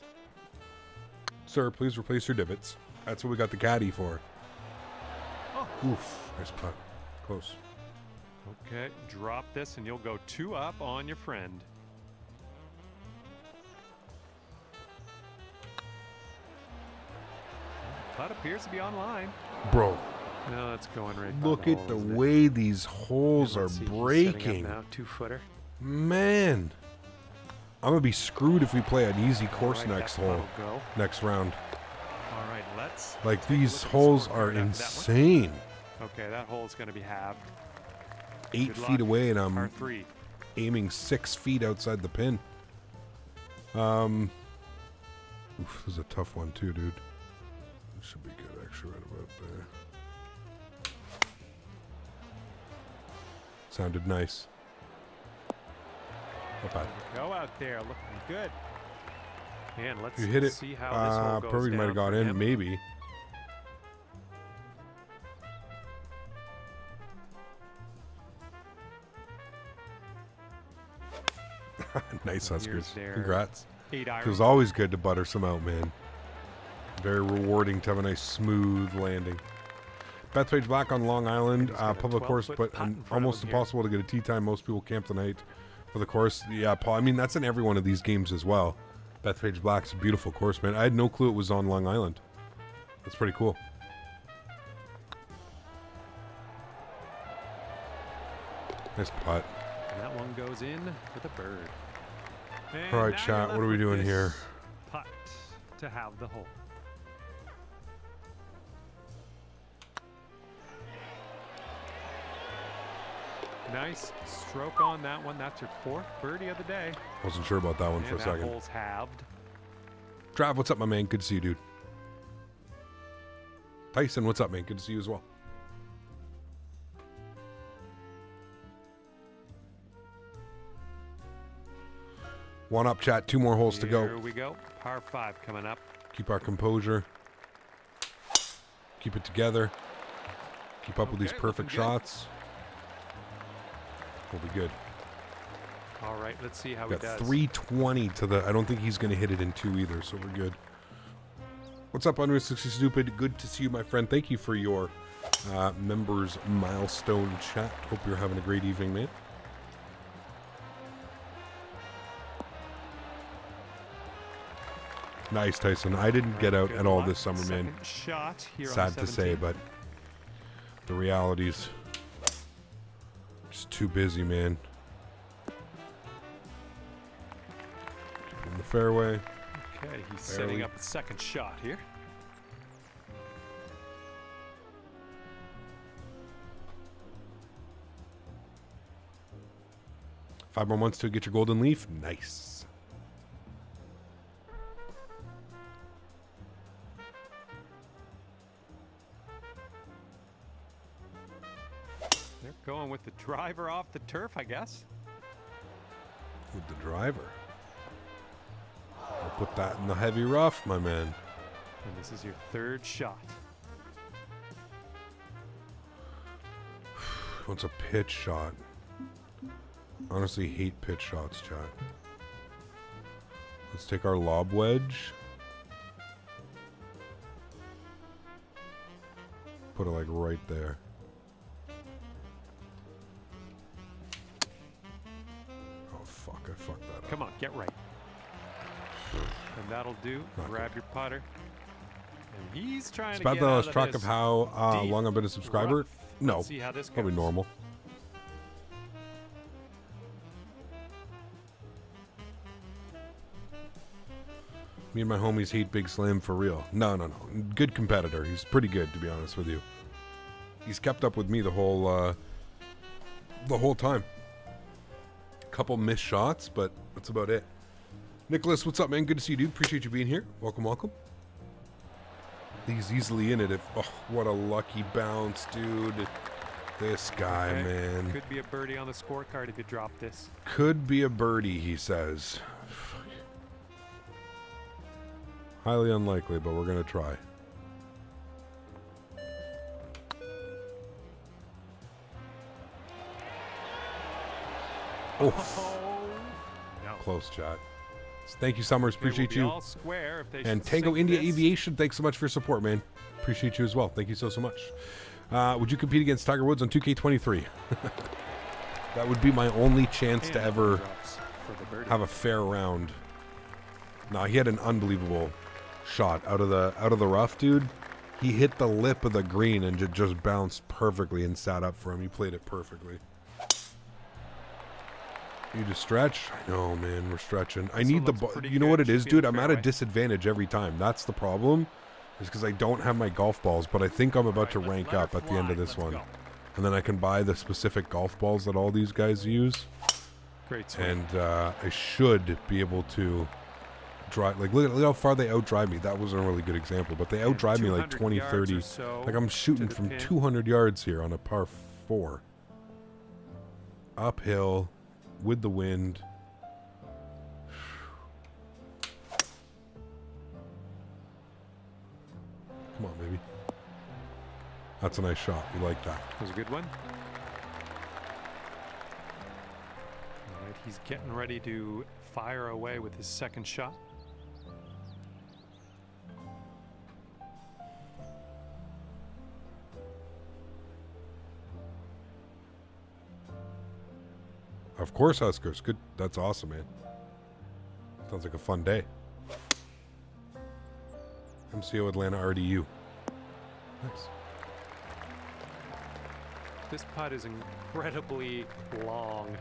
Speaker 1: Sir, please replace your divots. That's what we got the caddy for.
Speaker 2: Oh.
Speaker 1: Oof, nice putt. Close.
Speaker 2: Okay, drop this and you'll go two up on your friend. Putt appears to be online.
Speaker 1: Bro,
Speaker 2: No, it's going right.
Speaker 1: look
Speaker 2: the
Speaker 1: at the
Speaker 2: hole, it?
Speaker 1: way these holes are
Speaker 2: see, he's setting up
Speaker 1: breaking.
Speaker 2: Now, two footer.
Speaker 1: Man. I'm to be screwed if we play an easy course
Speaker 2: Right,
Speaker 1: next hole, next round.
Speaker 2: All right, let's.
Speaker 1: Like, these
Speaker 2: the
Speaker 1: holes are
Speaker 2: that
Speaker 1: insane.
Speaker 2: Okay, that hole's going to be halved.
Speaker 1: Eight
Speaker 2: Good
Speaker 1: feet
Speaker 2: luck.
Speaker 1: away, and I'm
Speaker 2: three.
Speaker 1: aiming six feet outside the pin. Um, oof, this is a tough one too, dude. This should be good, actually, right about there. Sounded nice. Not bad.
Speaker 2: Go out there, looking good. And let's
Speaker 1: You hit it.
Speaker 2: see how this
Speaker 1: Uh,
Speaker 2: goes
Speaker 1: perfect might have got in,
Speaker 2: him.
Speaker 1: maybe. nice Huskers. Congrats.
Speaker 2: It
Speaker 1: was always good to butter some out, man. Very rewarding to have a nice smooth landing. Bethpage Black on Long Island, uh, public course, but um, almost
Speaker 2: him here.
Speaker 1: impossible to get a tee time. Most people camp the night for the course. Yeah, Paul. I mean, that's in every one of these games as well. Bethpage Black's a beautiful course, man. I had no clue it was on Long Island. That's pretty cool. Nice putt.
Speaker 2: And that one goes in for the bird. And
Speaker 1: All right, chat, what are we doing here?
Speaker 2: Putt to have the hole. Nice stroke on that one. That's your fourth birdie of the day.
Speaker 1: Wasn't sure about that one
Speaker 2: and
Speaker 1: for a second.
Speaker 2: hole's halved.
Speaker 1: Trav, what's up, my man? Good to see you, dude. Tyson, what's up, man? Good to see you as well. One up, chat. Two more holes to go.
Speaker 2: Here we go. Par five coming up.
Speaker 1: Keep our composure. Keep it together. Keep up with these perfect
Speaker 2: shots. good.
Speaker 1: We'll be good.
Speaker 2: All right, let's see how we
Speaker 1: Got
Speaker 2: he does.
Speaker 1: 320 to the. I don't think he's going to hit it in two either, so we're good. What's up, Unreal 60 Stupid? Good to see you, my friend. Thank you for your uh, members milestone chat. Hope you're having a great evening, man. Nice, Tyson. I didn't get out
Speaker 2: Good
Speaker 1: at all
Speaker 2: luck.
Speaker 1: this summer, man.
Speaker 2: Second Shot here
Speaker 1: Sad to say, but the realities. Just too busy, man. In the fairway.
Speaker 2: Okay, he's setting up a second shot here.
Speaker 1: Five more months to get your golden leaf. Nice.
Speaker 2: Going with the driver off the turf, I guess.
Speaker 1: With the driver. I'll put that in the heavy rough, my man.
Speaker 2: And this is your third shot.
Speaker 1: What's a pitch shot? Honestly, hate pitch shots, chat. Let's take our lob wedge. Put it like right there.
Speaker 2: Come on, get right. And that'll do.
Speaker 1: Not
Speaker 2: Grab your putter. And he's trying
Speaker 1: It's
Speaker 2: to
Speaker 1: about
Speaker 2: get
Speaker 1: the
Speaker 2: of
Speaker 1: track of how uh, long I've been a subscriber.
Speaker 2: rough.
Speaker 1: No,
Speaker 2: Let's see how this
Speaker 1: probably
Speaker 2: goes.
Speaker 1: normal. Me and my homies hate Big Slim for real. No, no, no. Good competitor. He's pretty good, to be honest with you. He's kept up with me the whole uh, the whole time. Couple missed shots, but that's about it. Nicholas, what's up, man? Good to see you, dude. Appreciate you being here. Welcome, welcome. He's easily in it. If oh, what a lucky bounce, dude. This guy,
Speaker 2: Okay,
Speaker 1: man. Could,
Speaker 2: Could be a birdie on the scorecard if you drop this.
Speaker 1: Could be a birdie, he says. Highly unlikely, but we're gonna try. Oof.
Speaker 2: Oh, no.
Speaker 1: Close shot. Thank you, Summers. Appreciate you.
Speaker 2: all square if they
Speaker 1: And Tango India
Speaker 2: this.
Speaker 1: Aviation, thanks so much for your support, man. Appreciate you as well. Thank you so, so much. Uh, would you compete against Tiger Woods on 2K23? that would be my only chance
Speaker 2: And
Speaker 1: to ever
Speaker 2: one drops for the birdie.
Speaker 1: have a fair round. Now he had an unbelievable shot out of the out of the rough, dude. He hit the lip of the green and it just bounced perfectly and sat up for him. He played it perfectly. You just stretch? I know, man. We're stretching. I
Speaker 2: This
Speaker 1: need the ball.
Speaker 2: pretty
Speaker 1: You know what it is,
Speaker 2: Should be in
Speaker 1: dude? I'm at a disadvantage every time. That's the problem. Is because I don't have my golf balls, but I think I'm about to
Speaker 2: Right, let's
Speaker 1: rank up at the end of this
Speaker 2: Let's
Speaker 1: one.
Speaker 2: go.
Speaker 1: And then I can buy the specific golf balls that all these guys use.
Speaker 2: Great swing.
Speaker 1: And uh, I should be able to drive. Like, look, look how far they outdrive me. That wasn't a really good example, but they outdrive me like 20, 30.
Speaker 2: so
Speaker 1: Like I'm shooting from
Speaker 2: pin.
Speaker 1: 200 yards here on a par four. Uphill, with the wind. Come on, baby. That's a nice shot. We like that.
Speaker 2: That was a good one. All right, he's getting ready to fire away with his second shot.
Speaker 1: Of course, Huskers. Good. That's awesome, man. Sounds like a fun day. MCO Atlanta RDU. Nice.
Speaker 2: This putt is incredibly long.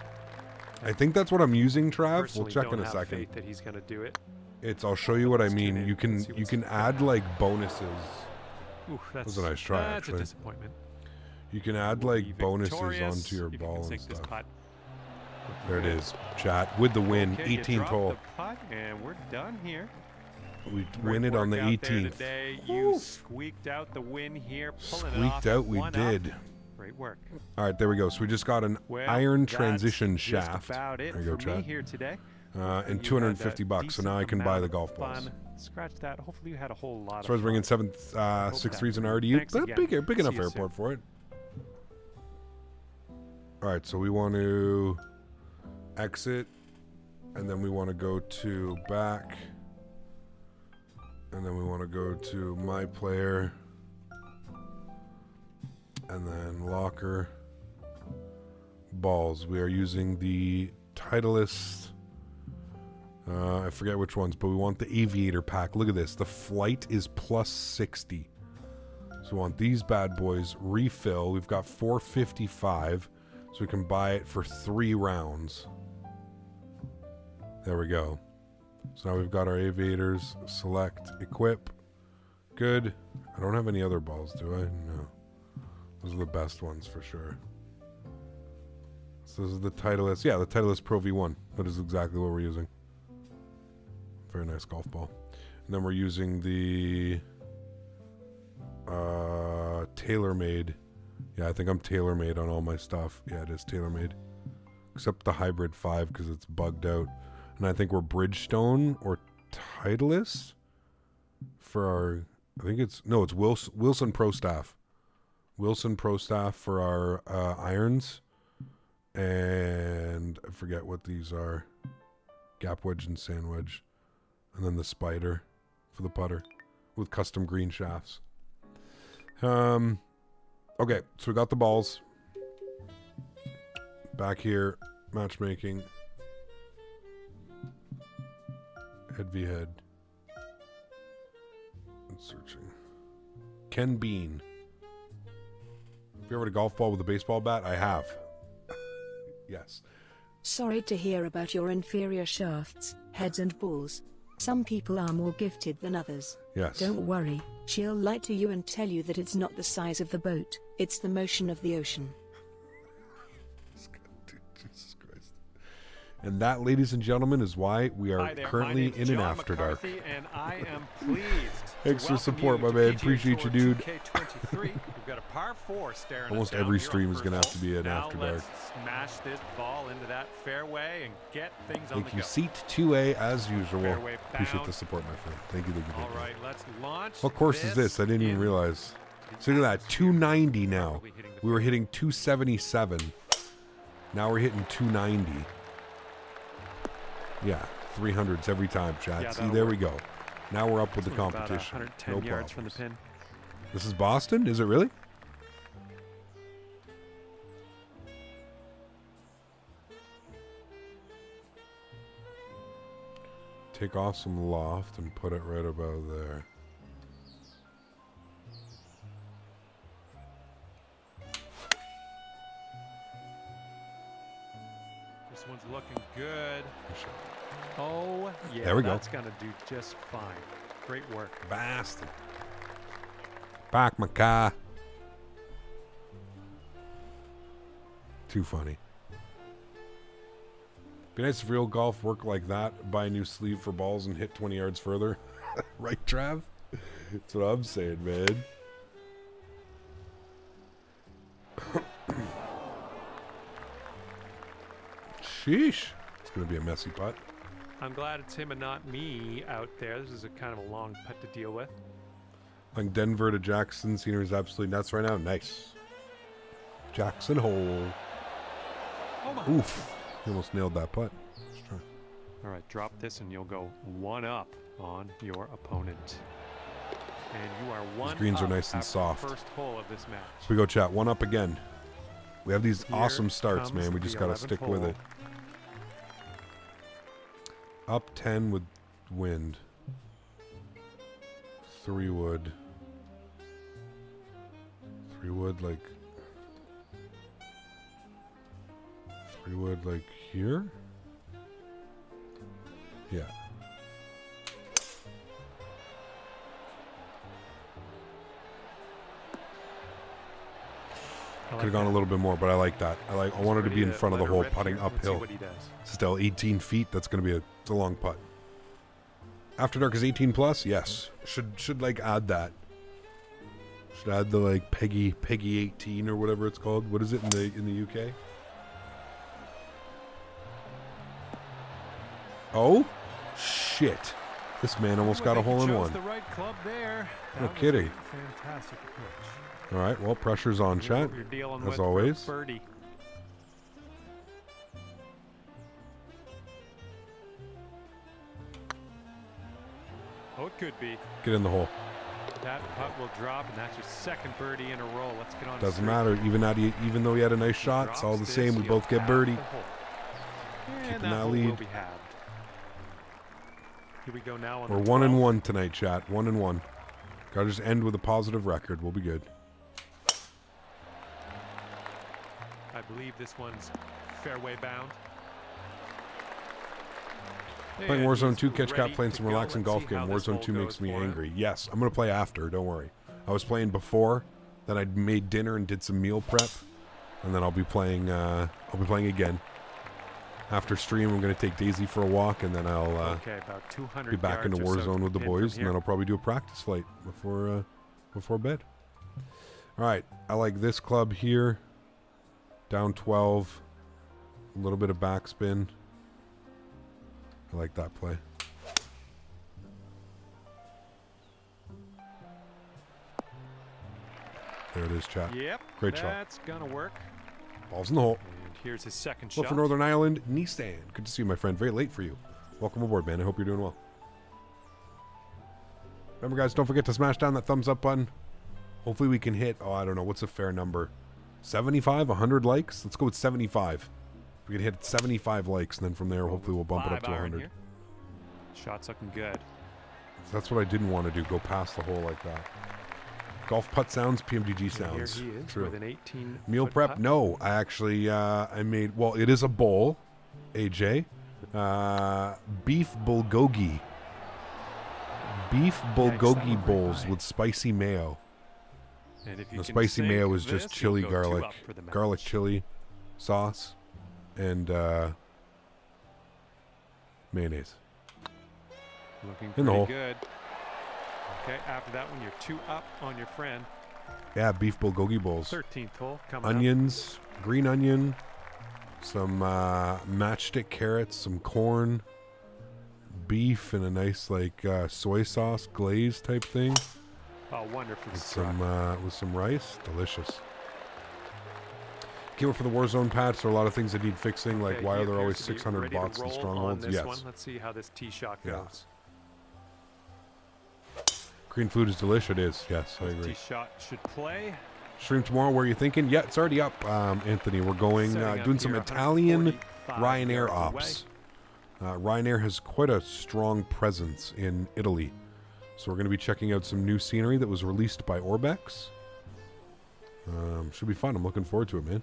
Speaker 1: I think that's what I'm using, Trav. We'll check in a second.
Speaker 2: faith that he's going to do it.
Speaker 1: It's. I'll show you what I mean. You can you can add like bonuses.
Speaker 2: Ooh, that's
Speaker 1: was a nice try,
Speaker 2: That's
Speaker 1: actually.
Speaker 2: a disappointment.
Speaker 1: You can add like bonuses onto your
Speaker 2: you
Speaker 1: ball and stuff. There it is, chat with the win,
Speaker 2: Okay, you
Speaker 1: 18th
Speaker 2: dropped
Speaker 1: hole.
Speaker 2: Putt, and we're done here.
Speaker 1: We win it on the
Speaker 2: work out there
Speaker 1: 18th.
Speaker 2: Today. You squeaked out the win here.
Speaker 1: Squeaked out, we
Speaker 2: one up.
Speaker 1: did.
Speaker 2: Great work.
Speaker 1: All right, there we go. So we just got an
Speaker 2: Well,
Speaker 1: iron transition shaft. There you go, Chad.
Speaker 2: here today.
Speaker 1: Uh, and
Speaker 2: You
Speaker 1: 250 bucks. So now I can buy the golf balls.
Speaker 2: Scratch that. Hopefully you had a whole lot
Speaker 1: So I was bringing
Speaker 2: fun.
Speaker 1: seven, uh, six threes in RDU. But big, big enough
Speaker 2: you soon.
Speaker 1: airport for it. All right, so we want to exit, and then we want to go to back, and then we want to go to my player, and then locker balls. We are using the Titleist. Uh, I forget which ones, but we want the Aviator pack. Look at this. The flight is plus 60. So we want these bad boys refill. We've got 455, so we can buy it for three rounds. There we go. So now we've got our aviators. Select, equip. Good. I don't have any other balls, do I? No. Those are the best ones for sure. So this is the Titleist. Yeah, the Titleist Pro V1. That is exactly what we're using. Very nice golf ball. And then we're using the uh TaylorMade. Yeah, I think I'm TaylorMade on all my stuff. Yeah, it is TaylorMade. Except the Hybrid 5 because it's bugged out. And I think we're Bridgestone or Titleist for our I think it's no, it's Wilson Wilson Pro Staff. Wilson Pro Staff for our uh, irons. And I forget what these are. Gap wedge and sand wedge. And then the spider for the putter with custom green shafts. Um okay, so we got the balls. Back here, matchmaking. Head v head. And searching. Ken Bean. Have you ever had a golf ball with a baseball bat? I have. yes.
Speaker 3: Sorry to hear about your inferior shafts, heads, and balls. Some people are more gifted than others.
Speaker 1: Yes.
Speaker 3: Don't worry, she'll lie to you and tell you that it's not the size of the boat, it's the motion of the ocean.
Speaker 1: And that, ladies and gentlemen, is why we are
Speaker 2: there,
Speaker 1: currently in an
Speaker 2: John
Speaker 1: after dark.
Speaker 2: And I am pleased.
Speaker 1: Thanks for support, my man. Appreciate you, dude.
Speaker 2: We've got a par four
Speaker 1: Almost every stream is gonna have to be an
Speaker 2: now
Speaker 1: after dark.
Speaker 2: Smash this ball into that fairway and get things on
Speaker 1: Thank
Speaker 2: the
Speaker 1: you.
Speaker 2: go.
Speaker 1: Seat 2A as usual. Appreciate the support, my friend. Thank you, thank you, thank you.
Speaker 2: right, let's launch.
Speaker 1: What course is this? I didn't even realize. So look at that, 290 now.
Speaker 2: Probably hitting the
Speaker 1: We were hitting 277. Now we're hitting 290. Yeah, 300s every time, Chad.
Speaker 2: Yeah,
Speaker 1: See, there
Speaker 2: work.
Speaker 1: we go. Now we're up with the
Speaker 2: competition. About 110
Speaker 1: no
Speaker 2: yards problems. from the pin.
Speaker 1: This is Boston? Is it really? Take off some loft and put it right about there.
Speaker 2: This one's looking good. Oh, yeah.
Speaker 1: There we go.
Speaker 2: That's going to do just fine. Great work.
Speaker 1: Bastard. Park my car. Too funny. Be nice if real golf worked like that. Buy a new sleeve for balls and hit 20 yards further. right, Trav? That's what I'm saying, man. Sheesh. It's going to be a messy putt.
Speaker 2: I'm glad it's him and not me out there. This is a kind of a long putt to deal with.
Speaker 1: Like Denver to Jackson. Scenery is absolutely nuts right now. Nice. Jackson hole.
Speaker 2: Oh my.
Speaker 1: Oof. He almost nailed that putt.
Speaker 2: All right, drop this and you'll go one up on your opponent. And you are one These
Speaker 1: greens are nice and soft.
Speaker 2: First hole of this match.
Speaker 1: Here we go, chat. One up again. We have these
Speaker 2: Here
Speaker 1: awesome starts, man. We just got to
Speaker 2: 11th
Speaker 1: stick with it. Up 10 with wind. Three wood. Three wood, like. Three wood, like here? Yeah. Could have
Speaker 2: like
Speaker 1: gone a little bit more, but I like that. I like. I wanted to be in uh, front of the hole, putting
Speaker 2: here.
Speaker 1: Uphill.
Speaker 2: what he does.
Speaker 1: Still 18 feet. That's going to be a, it's a long putt. After Dark is 18 plus. Yes. Should should like add that. Should add the like PEGI PEGI 18 or whatever it's called. What is it in the in the UK? Oh, shit! This man almost got a hole in one.
Speaker 2: The right club there.
Speaker 1: No
Speaker 2: That was a
Speaker 1: kidding.
Speaker 2: Fantastic approach.
Speaker 1: All right. Well, pressure's on,
Speaker 2: You know
Speaker 1: chat.
Speaker 2: you're dealing
Speaker 1: as
Speaker 2: with uh,
Speaker 1: always.
Speaker 2: birdie. Oh, it could be.
Speaker 1: Get in the hole.
Speaker 2: That putt will drop, and that's your second birdie in a row. Let's get on.
Speaker 1: Doesn't matter. Even at even though he had a nice shot, it's all the same. We both get birdie.
Speaker 2: the hole. And
Speaker 1: Keeping
Speaker 2: that
Speaker 1: that lead.
Speaker 2: Here we go now on
Speaker 1: We're one and
Speaker 2: 12th.
Speaker 1: one tonight, chat. One and one. Gotta just end with a positive record. We'll be good.
Speaker 2: Believe this one's fairway bound.
Speaker 1: Playing Warzone 2, catch Cat playing some relaxing golf game. Warzone 2 makes me
Speaker 2: for him.
Speaker 1: angry. Yes, I'm gonna play after. Don't worry. I was playing before. Then I made dinner and did some meal prep, and then I'll be playing. Uh, I'll be playing again. After stream, I'm gonna take Daisy for a walk, and then I'll uh,
Speaker 2: okay, about 200
Speaker 1: be back into
Speaker 2: or so
Speaker 1: Warzone with the boys, and then I'll probably do a practice flight before uh, before bed. All right, I like this club here. Down 12, a little bit of backspin. I like that play. There it is, chat.
Speaker 2: Yep.
Speaker 1: Great shot.
Speaker 2: That's gonna work.
Speaker 1: Balls in the hole.
Speaker 2: And here's his second
Speaker 1: Hello
Speaker 2: shot.
Speaker 1: from Northern Ireland, Nissan. Good to see you, my friend. Very late for you. Welcome aboard, man. I hope you're doing well. Remember, guys, don't forget to smash down that thumbs up button. Hopefully, we can hit, oh, I don't know, what's a fair number? 75? 100 likes? Let's go with 75. We can hit 75 likes, and then from there, hopefully, we'll bump it up to
Speaker 2: iron
Speaker 1: 100.
Speaker 2: Shot's looking good.
Speaker 1: That's what I didn't want to do, go past the hole like that. Golf putt sounds,
Speaker 2: PMDG
Speaker 1: sounds.
Speaker 2: Here he is
Speaker 1: True.
Speaker 2: with an 18
Speaker 1: Meal prep?
Speaker 2: putt.
Speaker 1: No, I actually uh, I made. Well, it is a bowl, AJ. Uh, beef bulgogi. Beef bulgogi bowls with spicy mayo.
Speaker 2: And if you
Speaker 1: The spicy mayo is just chili garlic,
Speaker 2: up
Speaker 1: garlic chili sauce, and uh, mayonnaise.
Speaker 2: Looking
Speaker 1: In the
Speaker 2: pretty
Speaker 1: hole.
Speaker 2: good. Okay, after that one, you're two up on your friend.
Speaker 1: Yeah, beef bulgogi bowls.
Speaker 2: 13th hole coming up.
Speaker 1: Onions, green onion, some uh, matchstick carrots, some corn, beef, and a nice like uh, soy sauce glaze type thing.
Speaker 2: Oh, wonderful
Speaker 1: with
Speaker 2: struck.
Speaker 1: some uh, with some rice. Delicious. Came up for the Warzone patch. There are a lot of things that need fixing, like
Speaker 2: Okay,
Speaker 1: why are there always
Speaker 2: appears to be
Speaker 1: 600
Speaker 2: ready to
Speaker 1: bots
Speaker 2: on
Speaker 1: strongholds? Yes.
Speaker 2: One. Let's see how this tee shot
Speaker 1: Yeah.
Speaker 2: goes.
Speaker 1: Green food is delicious. It is. Yes, I agree.
Speaker 2: tee shot should play.
Speaker 1: Stream tomorrow. Where are you thinking? Yeah, it's already up, um, Anthony. We're going uh, doing some Italian Ryanair ops. Uh, Ryanair has quite a strong presence in Italy, so we're going to be checking out some new scenery that was released by Orbx. Um, should be fun. I'm looking forward to it, man.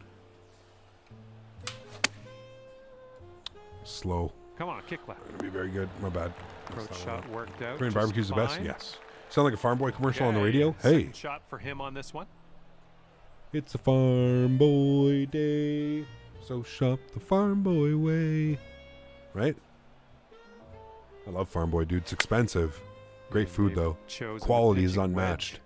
Speaker 1: Slow.
Speaker 2: Come on, kick left.
Speaker 1: Gonna be very good. My bad.
Speaker 2: Approach shot worked out.
Speaker 1: Korean barbecue's the best.
Speaker 2: fine.
Speaker 1: Yes. Sound like a Farm Boy commercial on the
Speaker 2: Okay,
Speaker 1: radio.
Speaker 2: second
Speaker 1: Hey,
Speaker 2: shot for him on this one.
Speaker 1: it's a Farm Boy day, so shop the Farm Boy way. Right? I love Farm Boy, dude. It's expensive. Great food though. Quality is unmatched.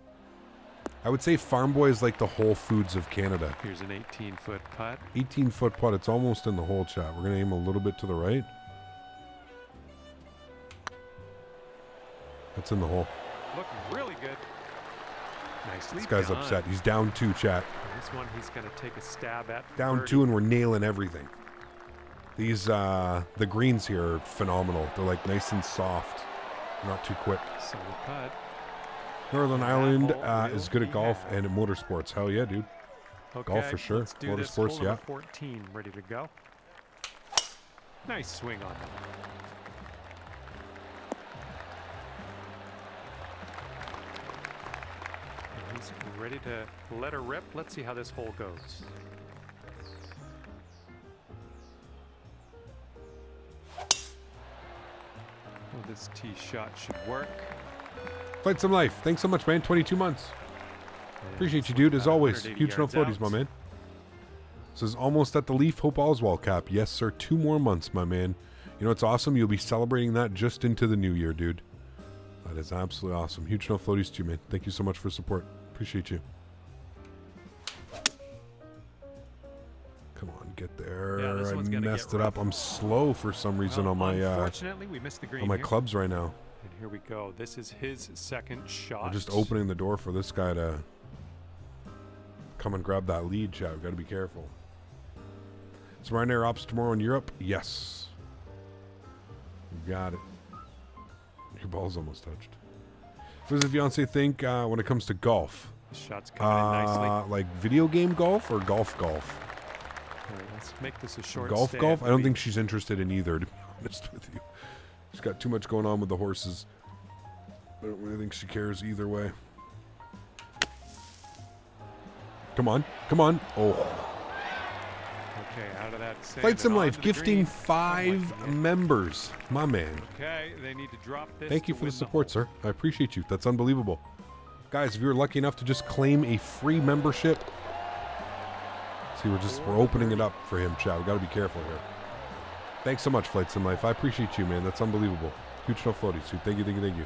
Speaker 1: I would say Farm Boy is like the Whole Foods of Canada.
Speaker 2: Here's an 18 foot putt.
Speaker 1: 18 foot putt. It's almost in the hole, chat. We're gonna aim a little bit to the right. That's in the hole.
Speaker 2: Looking really good. Nicely
Speaker 1: This guy's
Speaker 2: done.
Speaker 1: upset. He's down two, chat.
Speaker 2: This one he's going to take a stab at.
Speaker 1: Down
Speaker 2: birdie.
Speaker 1: two, and we're nailing everything. These uh the greens here are phenomenal. They're like nice and soft, not too quick.
Speaker 2: Solid putt.
Speaker 1: Northern Ireland uh, is good at golf and at motorsports. Hell yeah, dude.
Speaker 2: Okay,
Speaker 1: Golf for sure. Motorsports, yeah.
Speaker 2: 14, ready to go. Nice swing on that. He's ready to let her rip. Let's see how this hole goes. Oh, this tee shot should work.
Speaker 1: Fight some life. Thanks so much, man. 22 months.
Speaker 2: And
Speaker 1: Appreciate you, dude. As always, huge no floaties, my man. This is almost at the Leaf Hope Oswald cap. Yes, sir. Two more months, my man. You know it's awesome? You'll be celebrating that just into the new year, dude. That is absolutely awesome. Huge no floaties to you, man. Thank you so much for support. Appreciate you. Get there.
Speaker 2: Yeah, this
Speaker 1: I
Speaker 2: one's gonna get
Speaker 1: messed it up. I'm slow for some reason
Speaker 2: Well,
Speaker 1: on my uh,
Speaker 2: unfortunately, we missed the green
Speaker 1: on my
Speaker 2: here.
Speaker 1: clubs right now.
Speaker 2: And here we go. This is his second shot.
Speaker 1: We're just opening the door for this guy to come and grab that lead, chat. We've got to be careful. Is Ryanair ops tomorrow in Europe? Yes. You got it. Your ball's almost touched. What does the fiance think uh, when it comes to golf?
Speaker 2: Shots coming in nicely.
Speaker 1: Uh, like video game golf or golf golf?
Speaker 2: Let's make this a short
Speaker 1: golf golf? I don't
Speaker 2: the
Speaker 1: think she's interested in either, to be honest with you. She's got too much going on with the horses. I don't really think she cares either way. Come on, come on. Oh,
Speaker 2: Okay, out of that
Speaker 1: Flight
Speaker 2: Sim
Speaker 1: Life gifting five
Speaker 2: Oh,
Speaker 1: members. My man.
Speaker 2: Okay, they need to drop this.
Speaker 1: Thank you for the support,
Speaker 2: hole.
Speaker 1: sir. I appreciate you. That's unbelievable. Guys, if you're lucky enough to just claim a free membership, see, we're just we're opening it up for him, chat. We got to be careful here. Thanks so much, Flight Sim Life. I appreciate you, man. That's unbelievable. Huge no floaties, dude. Thank you, thank you, thank you.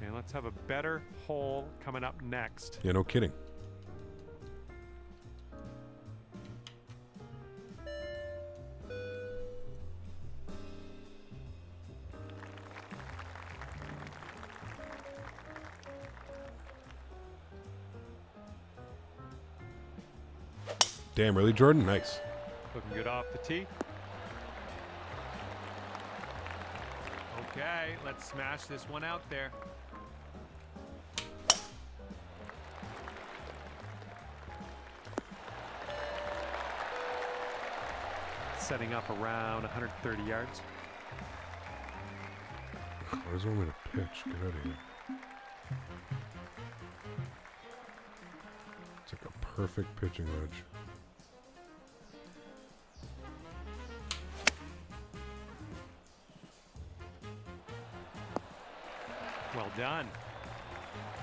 Speaker 2: And let's have a better hole coming up next.
Speaker 1: Yeah, no kidding. Damn, really, Jordan? Nice.
Speaker 2: Looking good off the tee. Okay, let's smash this one out there. Setting up around 130 yards.
Speaker 1: Why does he want me to pitch? Get out of here. It's like a perfect pitching wedge.
Speaker 2: Done.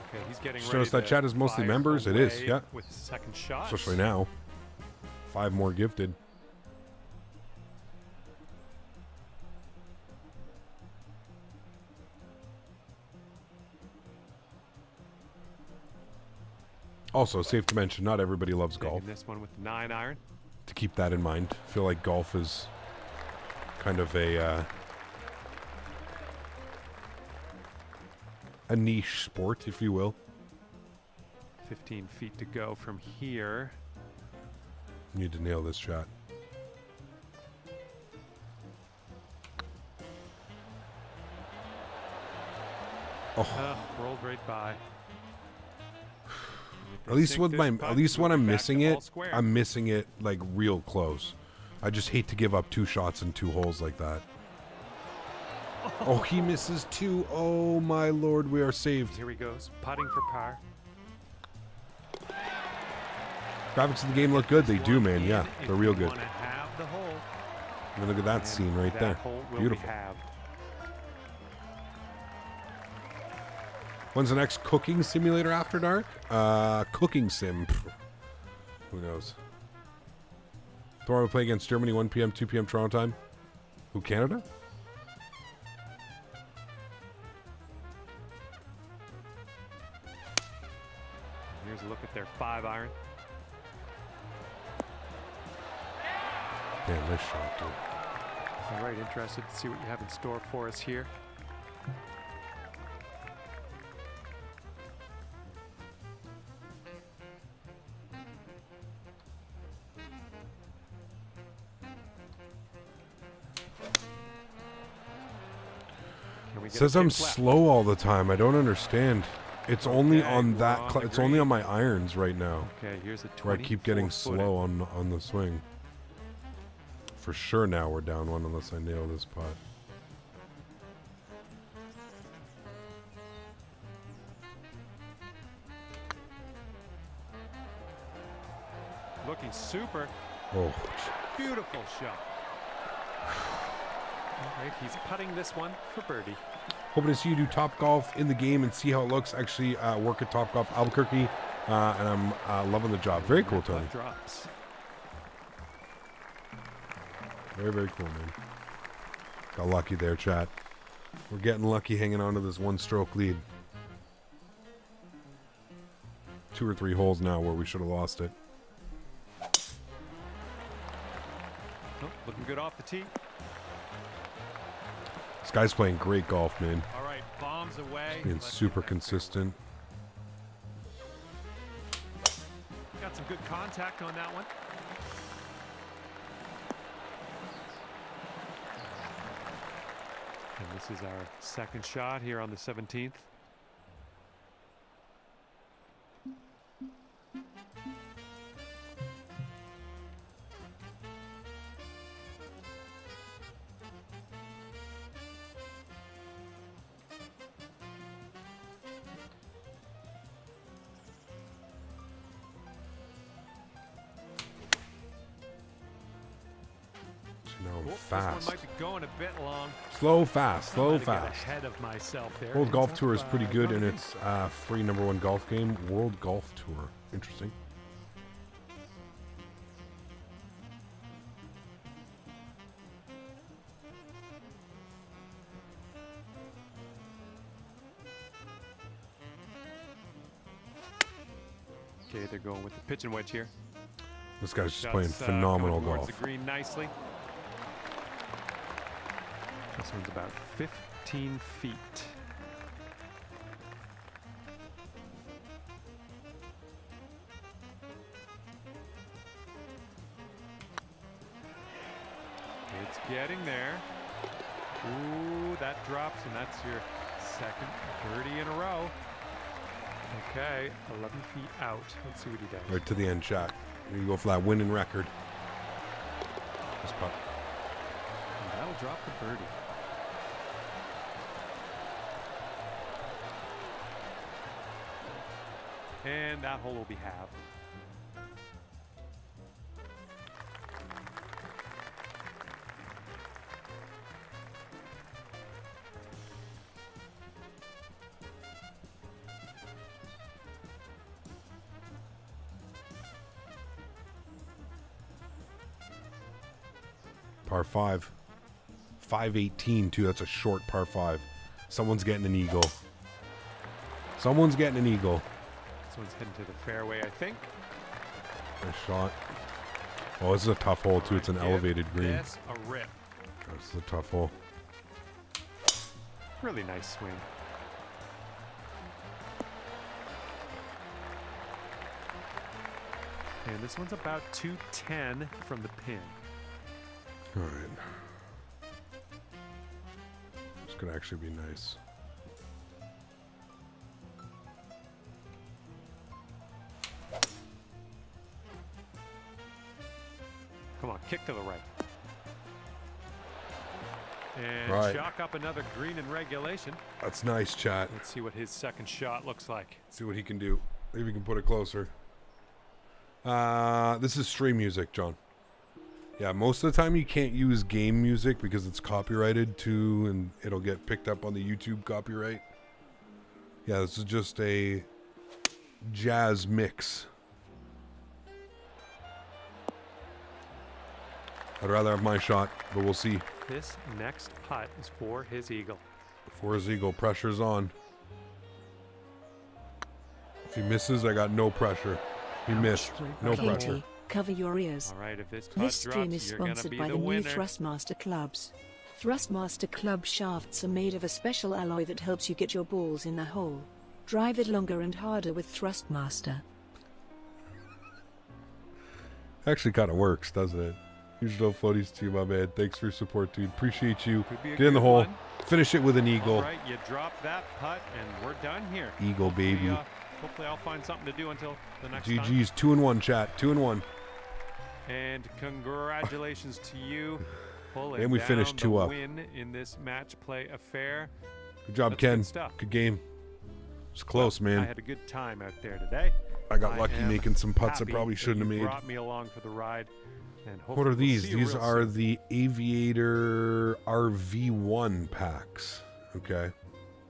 Speaker 2: Okay, he's getting
Speaker 1: Just noticed that chat is mostly members. It is, yeah.
Speaker 2: With second shot.
Speaker 1: Especially now. Five more gifted. Also, safe to mention, not everybody loves
Speaker 2: Taking
Speaker 1: golf.
Speaker 2: this one with nine iron.
Speaker 1: To keep that in mind, I feel like golf is kind of a uh, a niche sport, if you will.
Speaker 2: 15 feet to go from here.
Speaker 1: Need to nail this shot. Oh,
Speaker 2: Uh, rolled right by.
Speaker 1: at least with my at least when I'm missing it. I'm missing it like real close. I just hate to give up two shots in two holes like that. Oh, he misses two. Oh my lord, we are saved.
Speaker 2: Here he goes, putting for par.
Speaker 1: Graphics of the game look good. They do, man. Yeah, they're real good.
Speaker 2: wanna have the hole,
Speaker 1: I mean, look at that scene right there.
Speaker 2: hole will be
Speaker 1: Beautiful. When's the next cooking simulator after dark? Uh, cooking sim. Who knows? Tomorrow we play against Germany 1 p.m., 2 p.m. Toronto time. Who, Canada?
Speaker 2: Their five iron.
Speaker 1: Damn, nice shot, dude.
Speaker 2: All right, interested to see what you have in store for us here. Can we get a
Speaker 1: Says I'm slow all the time. I don't understand. It's only
Speaker 2: Okay,
Speaker 1: on that.
Speaker 2: on
Speaker 1: it's only on my irons right now,
Speaker 2: Okay, here's a 20.
Speaker 1: where I keep getting slow on on the swing. For sure, now we're down one unless I nail this putt.
Speaker 2: Looking super.
Speaker 1: Oh,
Speaker 2: Beautiful shot. All right, he's putting this one for birdie.
Speaker 1: Hoping to see you do Top Golf in the game and see how it looks. Actually, uh, work at Top Golf Albuquerque, uh, and I'm uh, loving the job. Very cool, Tony.
Speaker 2: Drops.
Speaker 1: Very, very cool, man. Got lucky there, chat. We're getting lucky hanging on to this one stroke lead. Two or three holes now where we should have lost it.
Speaker 2: Oh, looking good off the tee.
Speaker 1: This guy's playing great golf, man.
Speaker 2: All right, bombs away.
Speaker 1: Being
Speaker 2: Let's
Speaker 1: super consistent.
Speaker 2: clear. Got some good contact on that one. And this is our second shot here on the 17th. Going a bit long.
Speaker 1: Slow, fast, slow,
Speaker 2: might have got
Speaker 1: fast.
Speaker 2: ahead of myself there.
Speaker 1: World Golf Tour is pretty
Speaker 2: uh,
Speaker 1: good,
Speaker 2: one
Speaker 1: and it's uh, free number one golf game. World Golf Tour. Interesting.
Speaker 2: Okay, they're going with the pitch and wedge here.
Speaker 1: This guy's just
Speaker 2: Shots,
Speaker 1: playing
Speaker 2: uh,
Speaker 1: phenomenal
Speaker 2: going towards
Speaker 1: golf.
Speaker 2: the green nicely. This one's about 15 feet. It's getting there. Ooh, that drops, and that's your second birdie in a row. Okay, 11 feet out. Let's see what he does.
Speaker 1: Right to the end shot. You go for that winning record. This putt.
Speaker 2: And that'll drop the birdie. And that hole will be halved.
Speaker 1: Par five. 518 too. That's a short par five. Someone's getting an eagle. Someone's getting an eagle.
Speaker 2: This one's heading to the fairway, I think.
Speaker 1: Nice shot. Oh, this is a tough hole too. It's an elevated green.
Speaker 2: This a rip.
Speaker 1: This is a tough hole.
Speaker 2: Really nice swing. And this one's about 210 from the pin.
Speaker 1: All right. This could actually be nice.
Speaker 2: Kick to the right. And
Speaker 1: Right.
Speaker 2: chalk up another green in regulation.
Speaker 1: That's nice, chat.
Speaker 2: Let's see what his second shot looks like.
Speaker 1: See what he can do. Maybe we can put it closer. Uh, this is stream music, John. Yeah, most of the time you can't use game music because it's copyrighted too, and it'll get picked up on the YouTube copyright. Yeah, this is just a jazz mix. I'd rather have my shot, but we'll see.
Speaker 2: This next putt is for his eagle.
Speaker 1: For his eagle, pressure's on. If he misses, I got no pressure. He missed. No pressure.
Speaker 3: Katie, cover your ears.
Speaker 2: All right, if this putt
Speaker 3: This stream
Speaker 2: drops,
Speaker 3: is sponsored by
Speaker 2: the
Speaker 3: the new
Speaker 2: winner.
Speaker 3: Thrustmaster clubs. Thrustmaster club shafts are made of a special alloy that helps you get your balls in the hole. Drive it longer and harder with Thrustmaster.
Speaker 1: Actually, kind of works, doesn't it? Huge love floaties to you, my man. Thanks for your support, dude. Appreciate you.
Speaker 2: Could be a
Speaker 1: Get in the hole.
Speaker 2: one.
Speaker 1: Finish it with an eagle.
Speaker 2: right, you drop that putt, and we're done here.
Speaker 1: Eagle,
Speaker 2: Hopefully,
Speaker 1: baby.
Speaker 2: uh, hopefully, I'll find something to do until the next time.
Speaker 1: GG's two and one, chat. Two and one.
Speaker 2: And congratulations to you. Pulling
Speaker 1: And we finished two up.
Speaker 2: Win in this match play affair.
Speaker 1: Good job,
Speaker 2: That's good
Speaker 1: Ken.
Speaker 2: stuff.
Speaker 1: Good game. It's close,
Speaker 2: Well, I had a good time out there today.
Speaker 1: I got
Speaker 2: I
Speaker 1: lucky making some putts I probably shouldn't have made.
Speaker 2: Brought me along for the ride.
Speaker 1: What are these? These are
Speaker 2: soon.
Speaker 1: the Aviator RV1 packs. Okay.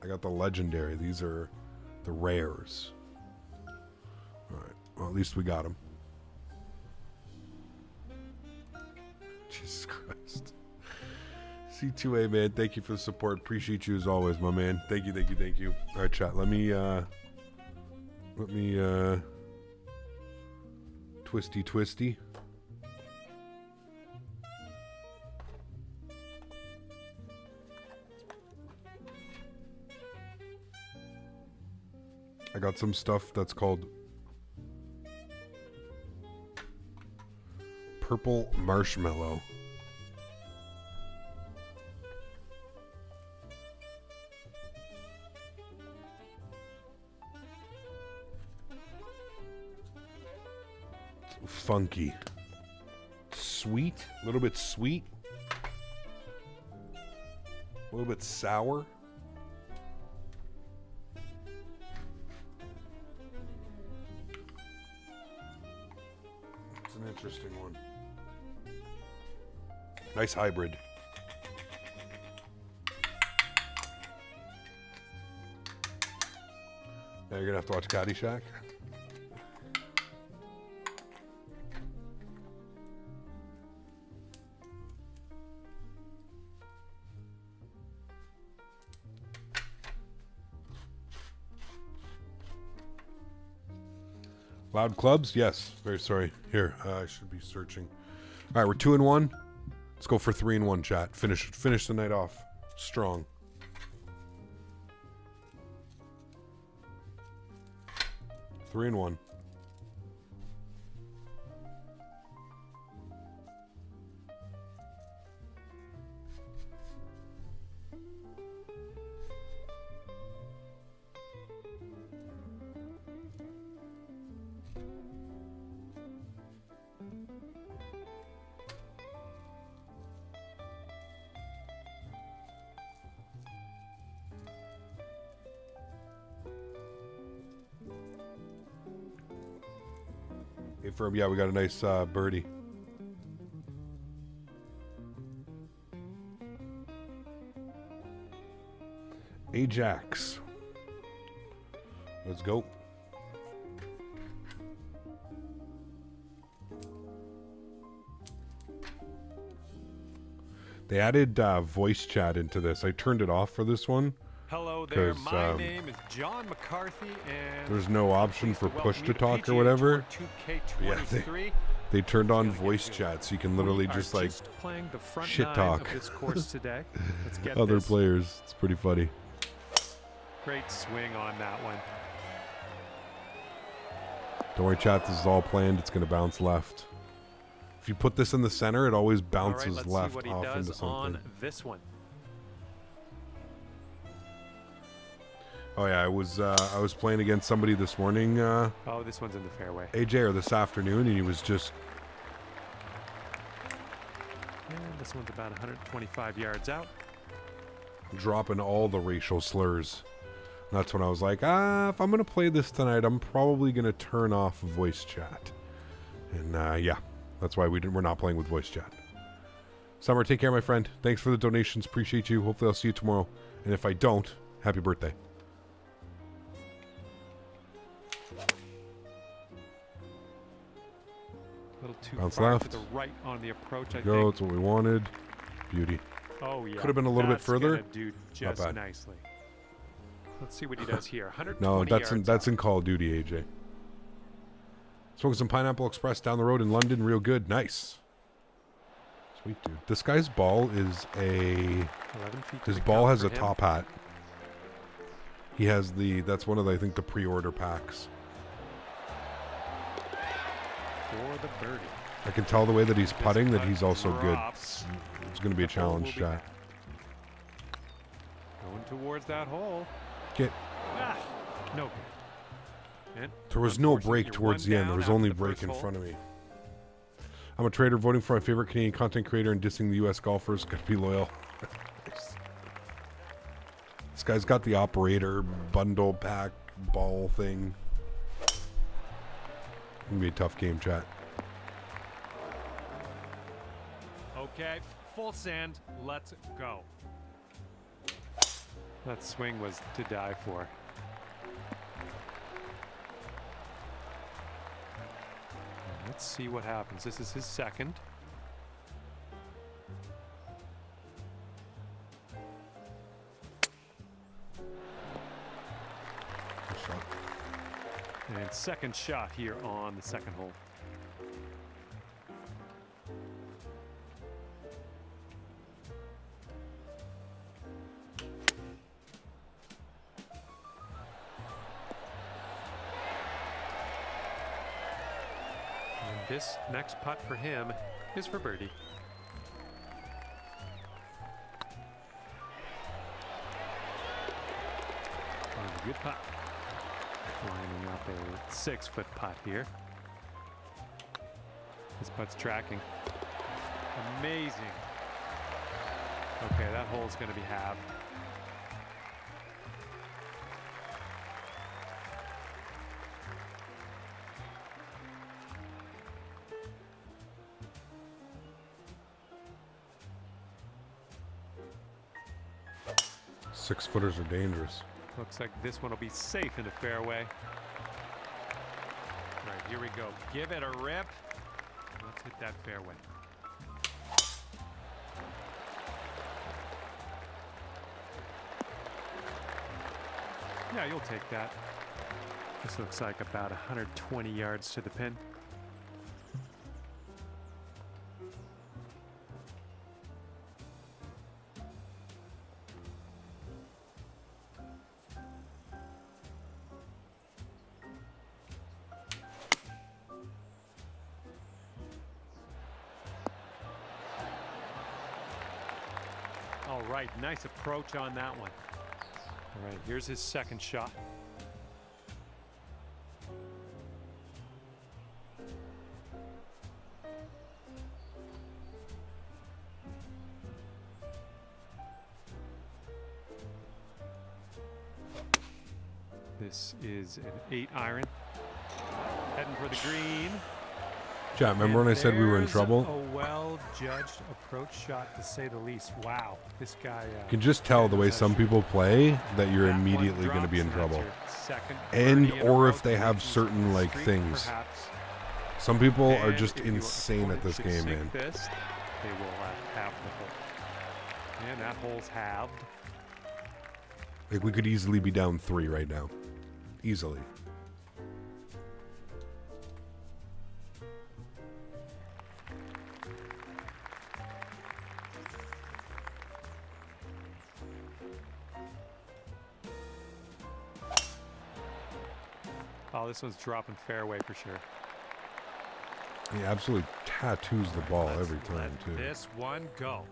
Speaker 1: I got the legendary. These are the rares. All right. Well, at least we got them. Jesus Christ. C2A, man. Thank you for the support. Appreciate you as always, my man. Thank you, thank you, thank you. All right, chat. Let me, uh, let me, uh, twisty, twisty. I got some stuff that's called purple marshmallow. Funky. Sweet, a little bit sweet. A little bit sour. Nice hybrid. Now you're gonna have to watch Caddyshack. Loud clubs? Yes. Very sorry. Here, uh, I should be searching. All right, we're two and one. Let's go for three and one. Chat. Finish. Finish the night off strong. Three and one. Ferb. Yeah, we got a nice uh, birdie. Ajax. Let's go. They added uh, voice chat into this. I turned it off for this one.
Speaker 2: Hello there. My
Speaker 1: um,
Speaker 2: name is John
Speaker 1: There's no option for push to talk or whatever. Yeah,
Speaker 2: 2K23.
Speaker 1: They turned on voice chat, so you can literally just like
Speaker 2: playing the front
Speaker 1: shit talk.
Speaker 2: this course today. Let's get
Speaker 1: other players. It's pretty funny.
Speaker 2: Great swing on that one.
Speaker 1: Don't worry, chat. This is all planned. It's going to bounce left. If you put this in the center, it always bounces
Speaker 2: let's
Speaker 1: left
Speaker 2: see what he
Speaker 1: off into something.
Speaker 2: on this one.
Speaker 1: Oh yeah, I was uh, I was playing against somebody this morning, uh,
Speaker 2: Oh, this one's in the fairway.
Speaker 1: AJ, or this afternoon, and he was just
Speaker 2: And this one's about 125 yards out.
Speaker 1: dropping all the racial slurs. And that's when I was like, ah, if I'm gonna play this tonight, I'm probably gonna turn off voice chat And uh, yeah, that's why we didn't, we're not playing with voice chat. Summer, take care, my friend. Thanks for the donations. Appreciate you. Hopefully, I'll see you tomorrow. And if I don't, happy birthday.
Speaker 2: Too
Speaker 1: Bounce
Speaker 2: far
Speaker 1: left.
Speaker 2: to the right on the approach, I
Speaker 1: Go.
Speaker 2: think.
Speaker 1: That's what we wanted. Beauty.
Speaker 2: Oh, yeah.
Speaker 1: Could've been a little bit further.
Speaker 2: Do just
Speaker 1: bad.
Speaker 2: nicely. Let's see what he does here.
Speaker 1: No, that's in that's
Speaker 2: out.
Speaker 1: in Call of Duty, AJ. Smoking some Pineapple Express down the road in London, real good, nice. Sweet dude. This guy's ball is a
Speaker 2: 11 feet
Speaker 1: his ball has a
Speaker 2: him.
Speaker 1: top hat. He has the that's one of the, I think the pre-order packs.
Speaker 2: for the birdie.
Speaker 1: I can tell the way that he's putting that he's also good. It's going to be a
Speaker 2: The ball will
Speaker 1: challenge shot.
Speaker 2: Going towards that hole.
Speaker 1: Get
Speaker 2: Ah, no. And
Speaker 1: There was no break towards the end. There was only
Speaker 2: the
Speaker 1: break in
Speaker 2: hole.
Speaker 1: front of me. I'm a trader voting for my favorite Canadian content creator and dissing the U.S. golfers. Gotta be loyal. this guy's got the operator bundle pack ball thing. Gonna be a tough game, chat.
Speaker 2: Okay, full sand. Let's go. That swing was to die for. Let's see what happens. This is his second.
Speaker 1: Shot.
Speaker 2: And second shot here on the second hole. This next putt for him is for birdie. And a good putt. Lining up a six foot putt here. This putt's tracking. Amazing. Okay, that hole's going to be halved.
Speaker 1: Six footers are dangerous.
Speaker 2: Looks like this one will be safe in the fairway. Right, here we go. Give it a rip. Let's hit that fairway. Yeah, you'll take that. This looks like about 120 yards to the pin. Nice approach on that one. All right, here's his second shot. This is an eight iron. Heading for the green.
Speaker 1: Chat, remember
Speaker 2: And
Speaker 1: when I said we were in trouble?
Speaker 2: A well-judged approach shot, to say the least. Wow, this guy. Uh,
Speaker 1: You can just tell the way some people play that you're
Speaker 2: that
Speaker 1: immediately going to be in trouble.
Speaker 2: second
Speaker 1: And
Speaker 2: birdie in a
Speaker 1: or if they have
Speaker 2: lead you to
Speaker 1: certain, like,
Speaker 2: streak,
Speaker 1: things.
Speaker 2: perhaps.
Speaker 1: Some people are just insane at this game, man.
Speaker 2: This, they will have the hole. And that hole's halved.
Speaker 1: Like we could easily be down three right now, easily.
Speaker 2: This one's dropping fairway for sure.
Speaker 1: He absolutely tattoos the ball
Speaker 2: Let's
Speaker 1: every time too.
Speaker 2: This one go.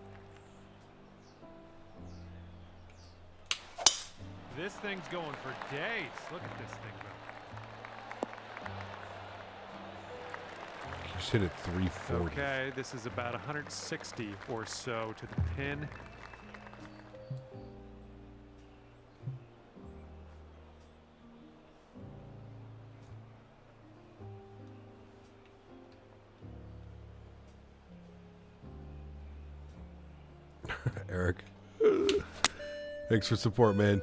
Speaker 2: This thing's going for days. Look at this thing go.
Speaker 1: Just hit it 340.
Speaker 2: Okay, this is about 160 or so to the pin.
Speaker 1: Thanks for support, man.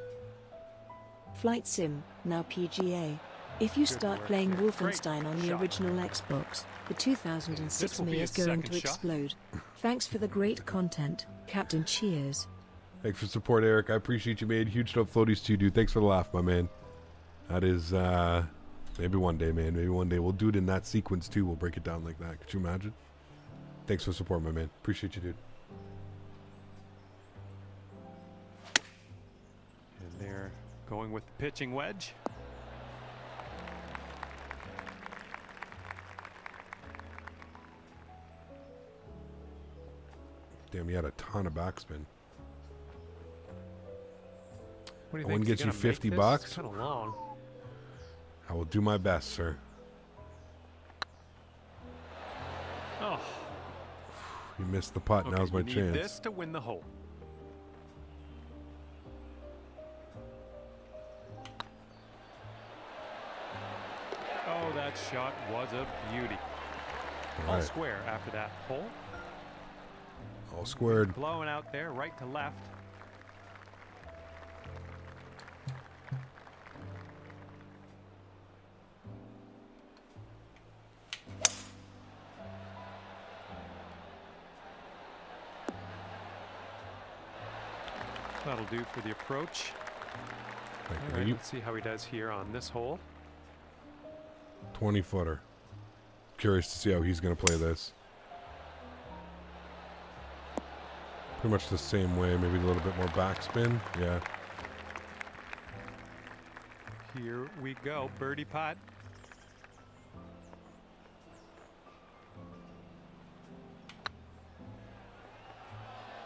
Speaker 3: Flight Sim, now PGA. If you start
Speaker 2: work
Speaker 3: playing
Speaker 2: there.
Speaker 3: Wolfenstein on the
Speaker 2: shot.
Speaker 3: original Xbox, the 2006
Speaker 2: This
Speaker 3: me is going to
Speaker 2: shot.
Speaker 3: explode. Thanks for the great content, Captain Cheers.
Speaker 1: Thanks for support, Eric. I appreciate you, man. Huge love floaties to you, dude. Thanks for the laugh, my man. That is, uh, maybe one day, man. Maybe one day. We'll do it in that sequence, too. We'll break it down like that. Could you imagine? Thanks for support, my man. Appreciate you, dude.
Speaker 2: Going with the pitching wedge.
Speaker 1: Damn, he had a ton of backspin.
Speaker 2: What do you
Speaker 1: I
Speaker 2: think?
Speaker 1: wouldn't get you 50 bucks?
Speaker 2: Kind of long.
Speaker 1: I will do my best, sir.
Speaker 2: Oh,
Speaker 1: You missed the putt.
Speaker 2: okay,
Speaker 1: Now's my chance.
Speaker 2: this to win the hole. Oh, that shot was a beauty.
Speaker 1: All
Speaker 2: All
Speaker 1: right.
Speaker 2: square after that hole.
Speaker 1: All squared.
Speaker 2: Blowing out there, right to left. That'll do for the approach.
Speaker 1: Thank
Speaker 2: All
Speaker 1: you.
Speaker 2: right, let's see how he does here on this hole.
Speaker 1: 20 footer. Curious to see how he's going to play this. Pretty much the same way, maybe a little bit more backspin. Yeah.
Speaker 2: Here we go, birdie putt.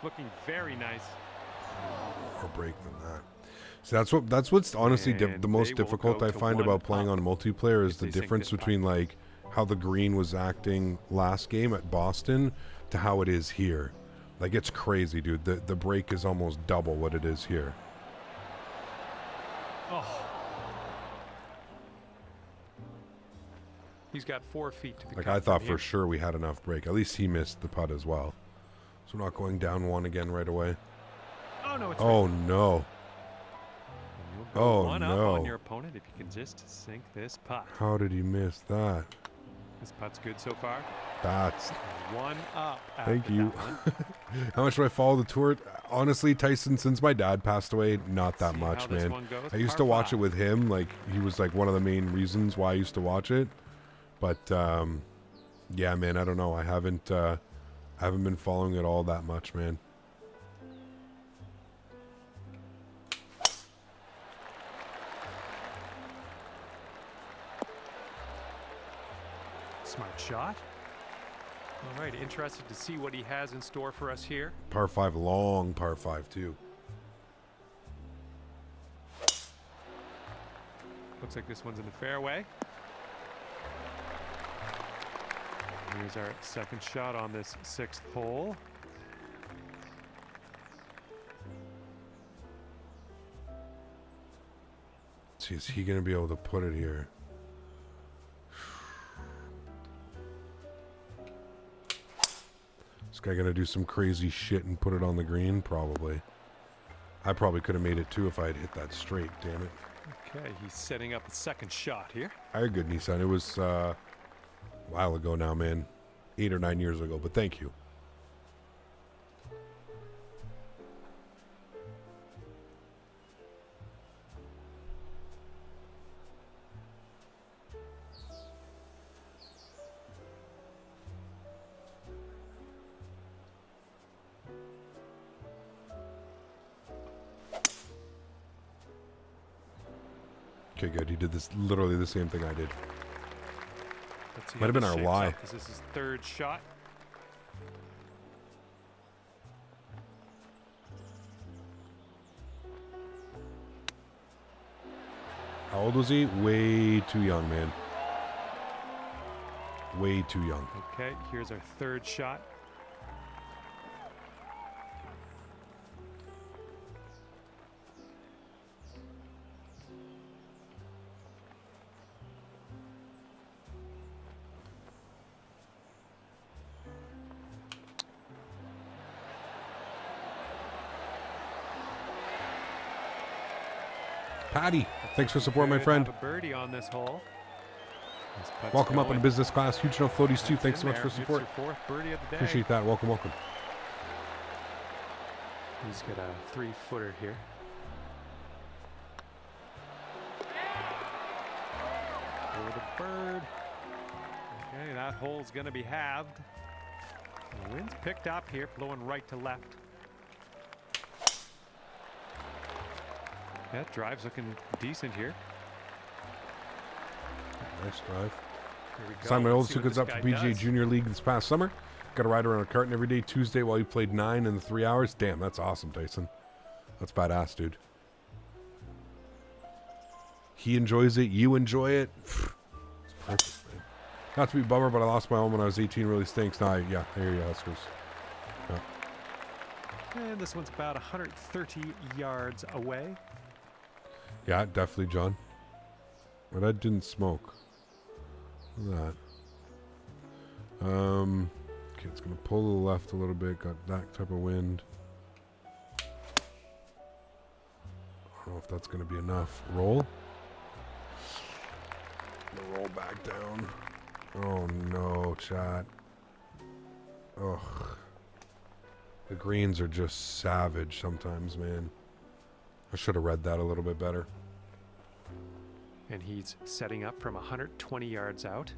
Speaker 2: Looking very nice.
Speaker 1: More break than that. So that's what that's what's honestly di- the most difficult I find about playing on multiplayer is the difference between like how the green was acting last game at Boston to how it is here. Like it's crazy, dude. The the break is almost double what it is here.
Speaker 2: Oh. He's got four feet to the
Speaker 1: Like I thought for
Speaker 2: here.
Speaker 1: sure we had enough break. At least he missed the putt as well. So we're not going down one again right away.
Speaker 2: Oh no,
Speaker 1: Oh
Speaker 2: right.
Speaker 1: no.
Speaker 2: And you'll go
Speaker 1: oh,
Speaker 2: one up on your opponent if you can just sink this putt.
Speaker 1: How did he miss that?
Speaker 2: This putt's good so far.
Speaker 1: That's
Speaker 2: One up.
Speaker 1: Thank you. how much do I follow the tour? Honestly, Tyson, since my dad passed away, not that
Speaker 2: See
Speaker 1: much, man. I used
Speaker 2: Par
Speaker 1: to watch
Speaker 2: five.
Speaker 1: it with him. Like he was like one of the main reasons why I used to watch it. But um, yeah, man, I don't know. I haven't uh, I haven't been following it all that much, man.
Speaker 2: Smart shot. All right, interested to see what he has in store for us here.
Speaker 1: Par five, long par five too.
Speaker 2: Looks like this one's in the fairway. Here's our second shot on this sixth hole.
Speaker 1: See, is he gonna be able to put it here? Guy gonna do some crazy shit and put it on the green? Probably. I probably could have made it too if I had hit that straight. Damn it!
Speaker 2: Okay, he's setting up a second shot here.
Speaker 1: I good Nissan. It was uh, a while ago now, man. Eight or nine years ago. But thank you. Good. He did this literally the same thing I did. Might have been our lie.
Speaker 2: up, This is his third shot.
Speaker 1: How old was he? Way too young, man. Way too young.
Speaker 2: Okay, here's our third shot.
Speaker 1: Patty, thanks for support, my friend.
Speaker 2: birdie on this hole.
Speaker 1: Welcome up in
Speaker 2: going.
Speaker 1: business class. Huge no floaties too. Thanks so much for support.
Speaker 2: birdie of the day.
Speaker 1: Appreciate that. Welcome, welcome.
Speaker 2: He's got a three footer here. For the bird. Okay, that hole's going to be halved. The wind's picked up here, blowing right to left. That drive's looking decent here.
Speaker 1: Nice drive.
Speaker 2: Here we go.
Speaker 1: Signed my
Speaker 2: Let's
Speaker 1: oldest
Speaker 2: see
Speaker 1: who
Speaker 2: what
Speaker 1: goes
Speaker 2: this
Speaker 1: up to PGA
Speaker 2: does.
Speaker 1: Junior League this past summer. Got a ride around a carton every day Tuesday while he played nine in the three hours. Damn, that's awesome, Tyson. That's badass, dude. He enjoys it. You enjoy it. It's perfect. Not to be a bummer, but I lost my own when I was 18. Really stinks. Nah, yeah, there you go, Huskers.
Speaker 2: And this one's about 130 yards away.
Speaker 1: Yeah, definitely, John. But I didn't smoke. That. Um, okay, it's gonna pull to the left a little bit. Got that type of wind. I don't know if that's gonna be enough. Roll. Roll back down. Oh no, chat. Ugh. The greens are just savage sometimes, man. I should have read that a little bit better.
Speaker 2: And he's setting up from 120 yards out.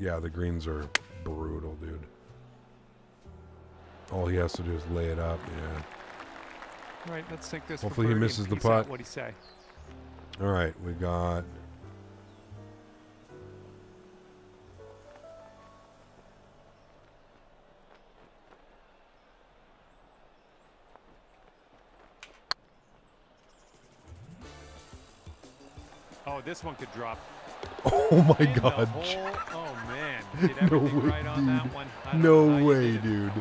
Speaker 1: Yeah, the greens are brutal, dude. All he has to do is lay it up. Yeah.
Speaker 2: All right, let's take this.
Speaker 1: Hopefully he misses the putt.
Speaker 2: What'd he say?
Speaker 1: All right, we got.
Speaker 2: Oh, this one could drop.
Speaker 1: Oh my
Speaker 2: in
Speaker 1: god.
Speaker 2: Oh man,
Speaker 1: No way,
Speaker 2: right on that
Speaker 1: dude.
Speaker 2: one.
Speaker 1: No
Speaker 2: know how you
Speaker 1: way, dude.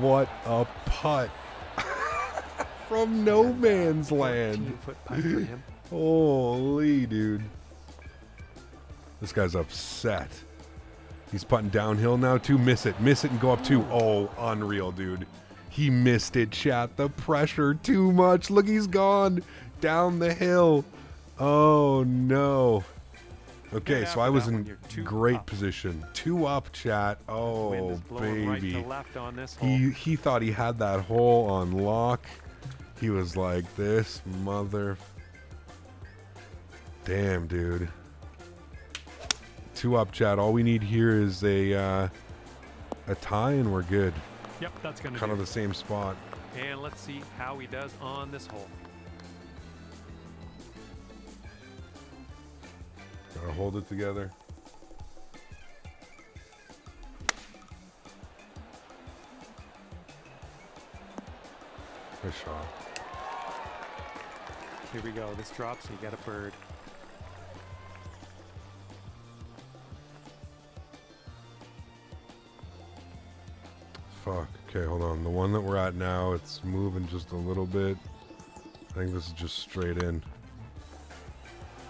Speaker 1: What a putt. From no uh, man's land.
Speaker 2: 14 foot putt for him.
Speaker 1: Holy, dude. This guy's upset. He's putting downhill now, too. Miss it. Miss it and go up, too. Oh, unreal, dude. He missed it, chat. The pressure, too much. Look, he's gone down the hill. Oh, no. Okay, so I was in great
Speaker 2: up.
Speaker 1: position. Two up, chat. Oh,
Speaker 2: right
Speaker 1: baby.
Speaker 2: left on this hole.
Speaker 1: He he thought he had that hole on lock. He was like, "This mother." Damn, dude. Two up, chat. All we need here is a uh, a tie, and we're good.
Speaker 2: Yep, that's gonna
Speaker 1: Kind of the same spot.
Speaker 2: And let's see how he does on this hole.
Speaker 1: Gotta hold it together. Good shot.
Speaker 2: Here we go. This drops. You got a bird.
Speaker 1: Fuck. Okay, hold on. The one that we're at now, it's moving just a little bit. I think this is just straight in.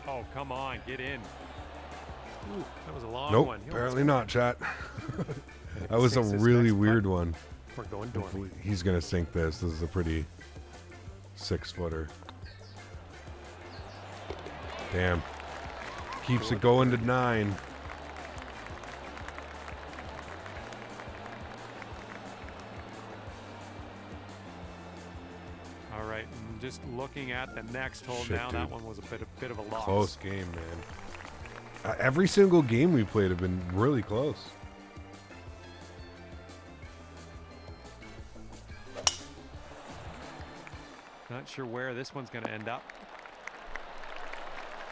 Speaker 2: Oh, come on, get in. Ooh, that was a long
Speaker 1: nope,
Speaker 2: one. He
Speaker 1: apparently not, chat. that was a really
Speaker 2: putt,
Speaker 1: weird one.
Speaker 2: We're going.
Speaker 1: Hopefully he's gonna sink this. This is a pretty six footer. Damn. Keeps it going to nine.
Speaker 2: Just looking at the next hole
Speaker 1: Shit,
Speaker 2: now, that one was a bit, a bit of a loss.
Speaker 1: Close game, man. Uh, every single game we played have been really close.
Speaker 2: Not sure where this one's going to end up.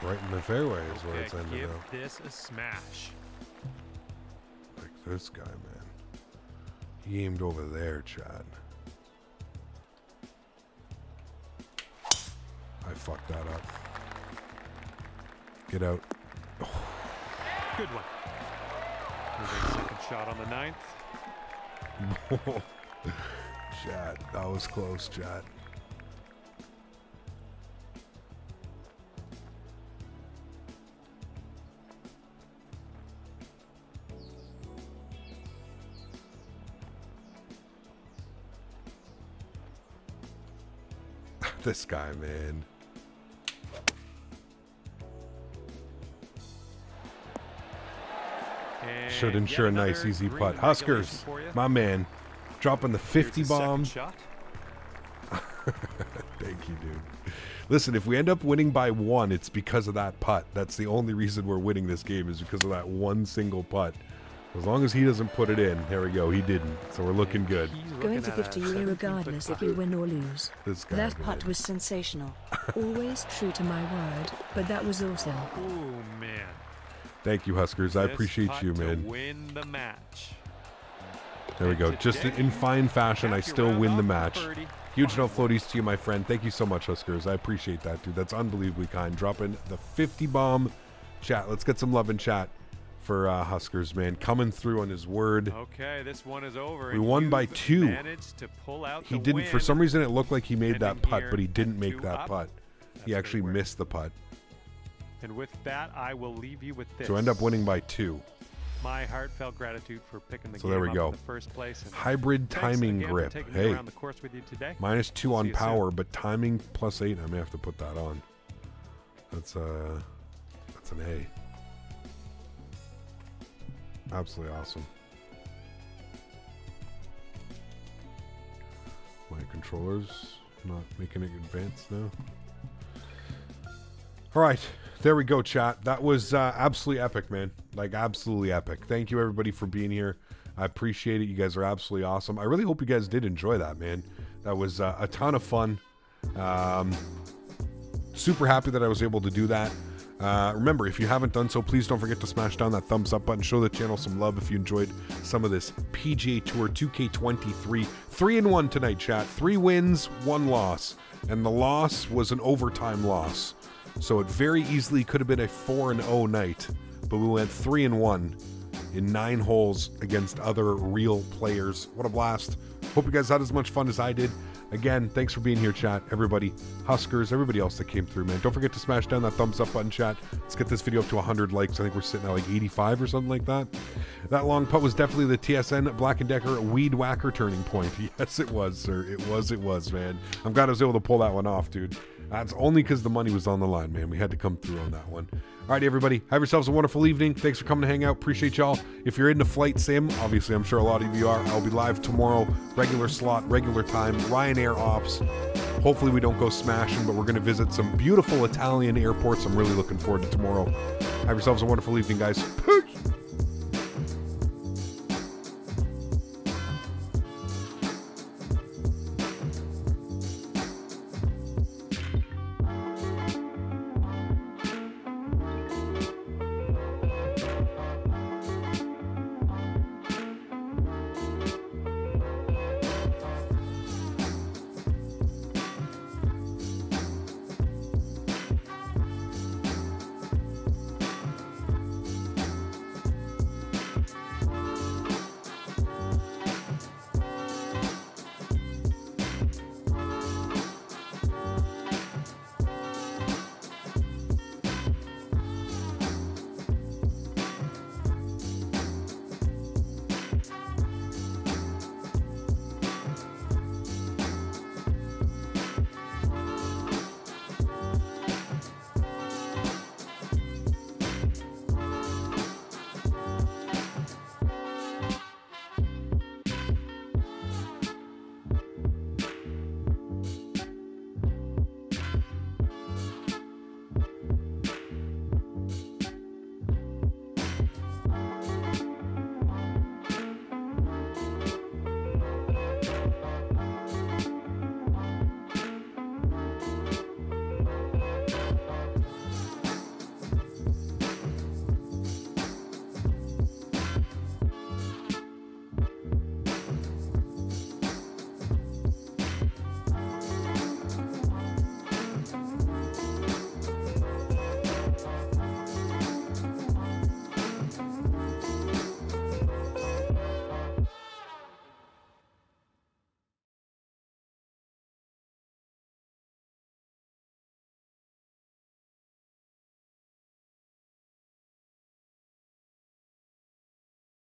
Speaker 1: Right in the fairway is where
Speaker 2: Okay,
Speaker 1: it's ended
Speaker 2: give
Speaker 1: up.
Speaker 2: this a smash.
Speaker 1: Like this guy, man. He aimed over there, Chad. fucked that up. Get out. Oh.
Speaker 2: Good one. Second shot on the ninth.
Speaker 1: Chat, that was close, chat. this guy, man. Should ensure a nice easy putt. Huskers, my man, dropping the 50 bomb. Thank you, dude. Listen, if we end up winning by one, it's because of that putt. That's the only reason we're winning this game is because of that one single putt. As long as he doesn't put it in, there we go. He didn't, so we're looking good.
Speaker 3: Going to
Speaker 2: at
Speaker 3: give
Speaker 2: a
Speaker 3: to you regardless if you win or lose.
Speaker 1: This guy.
Speaker 3: That putt was sensational. Always true to my word, but that was awesome.
Speaker 2: Oh, man.
Speaker 1: Thank you, Huskers. I appreciate you, man.
Speaker 2: Win the match.
Speaker 1: There we go. Just in, fine fashion, I still win the match. Huge no floaties to you, my friend. Thank you so much, Huskers. I appreciate that, dude. That's unbelievably kind. Dropping the 50 bomb chat. Let's get some love in chat for uh, Huskers, man. Coming through on his word.
Speaker 2: Okay, this one is over.
Speaker 1: We won by two.
Speaker 2: To pull out
Speaker 1: He didn't, for some reason, it looked like he made that putt, but he didn't make that
Speaker 2: up.
Speaker 1: putt.
Speaker 2: That's
Speaker 1: He actually missed the putt.
Speaker 2: And with that, I will leave you with this.
Speaker 1: So end up winning by two.
Speaker 2: My heartfelt gratitude for picking the
Speaker 1: So
Speaker 2: game
Speaker 1: there we go.
Speaker 2: in the first place. And
Speaker 1: Hybrid timing grip.
Speaker 2: For taking me
Speaker 1: Hey,
Speaker 2: around the course with you today.
Speaker 1: minus two
Speaker 2: We'll
Speaker 1: on
Speaker 2: you soon.
Speaker 1: power, but timing plus eight. I may have to put that on. That's uh, that's an A. Absolutely awesome. My controllers not making it advance now. All right, there we go, chat. That was uh, absolutely epic, man. Like absolutely epic. Thank you everybody for being here. I appreciate it. You guys are absolutely awesome. I really hope you guys did enjoy that, man. That was uh, a ton of fun. Um, super happy that I was able to do that. Uh, remember, if you haven't done so, please don't forget to smash down that thumbs up button. Show the channel some love if you enjoyed some of this PGA Tour 2K23. Three and one tonight, chat. Three wins, one loss. And the loss was an overtime loss. So it very easily could have been a 4 and 0 night. But we went 3 and 1 in nine holes against other real players. What a blast. Hope you guys had as much fun as I did. Again, thanks for being here, chat. Everybody, Huskers, everybody else that came through, man. Don't forget to smash down that thumbs up button, chat. Let's get this video up to 100 likes. I think we're sitting at like 85 or something like that. That long putt was definitely the TSN Black & Decker Weed Whacker turning point. Yes, it was, sir. It was, it was, man. I'm glad I was able to pull that one off, dude. That's only because the money was on the line, man. We had to come through on that one. All right, everybody. Have yourselves a wonderful evening. Thanks for coming to hang out. Appreciate y'all. If you're into Flight Sim, obviously, I'm sure a lot of you are. I'll be live tomorrow, regular slot, regular time, Ryanair ops. Hopefully, we don't go smashing, but we're going to visit some beautiful Italian airports. I'm really looking forward to tomorrow. Have yourselves a wonderful evening, guys. Peace.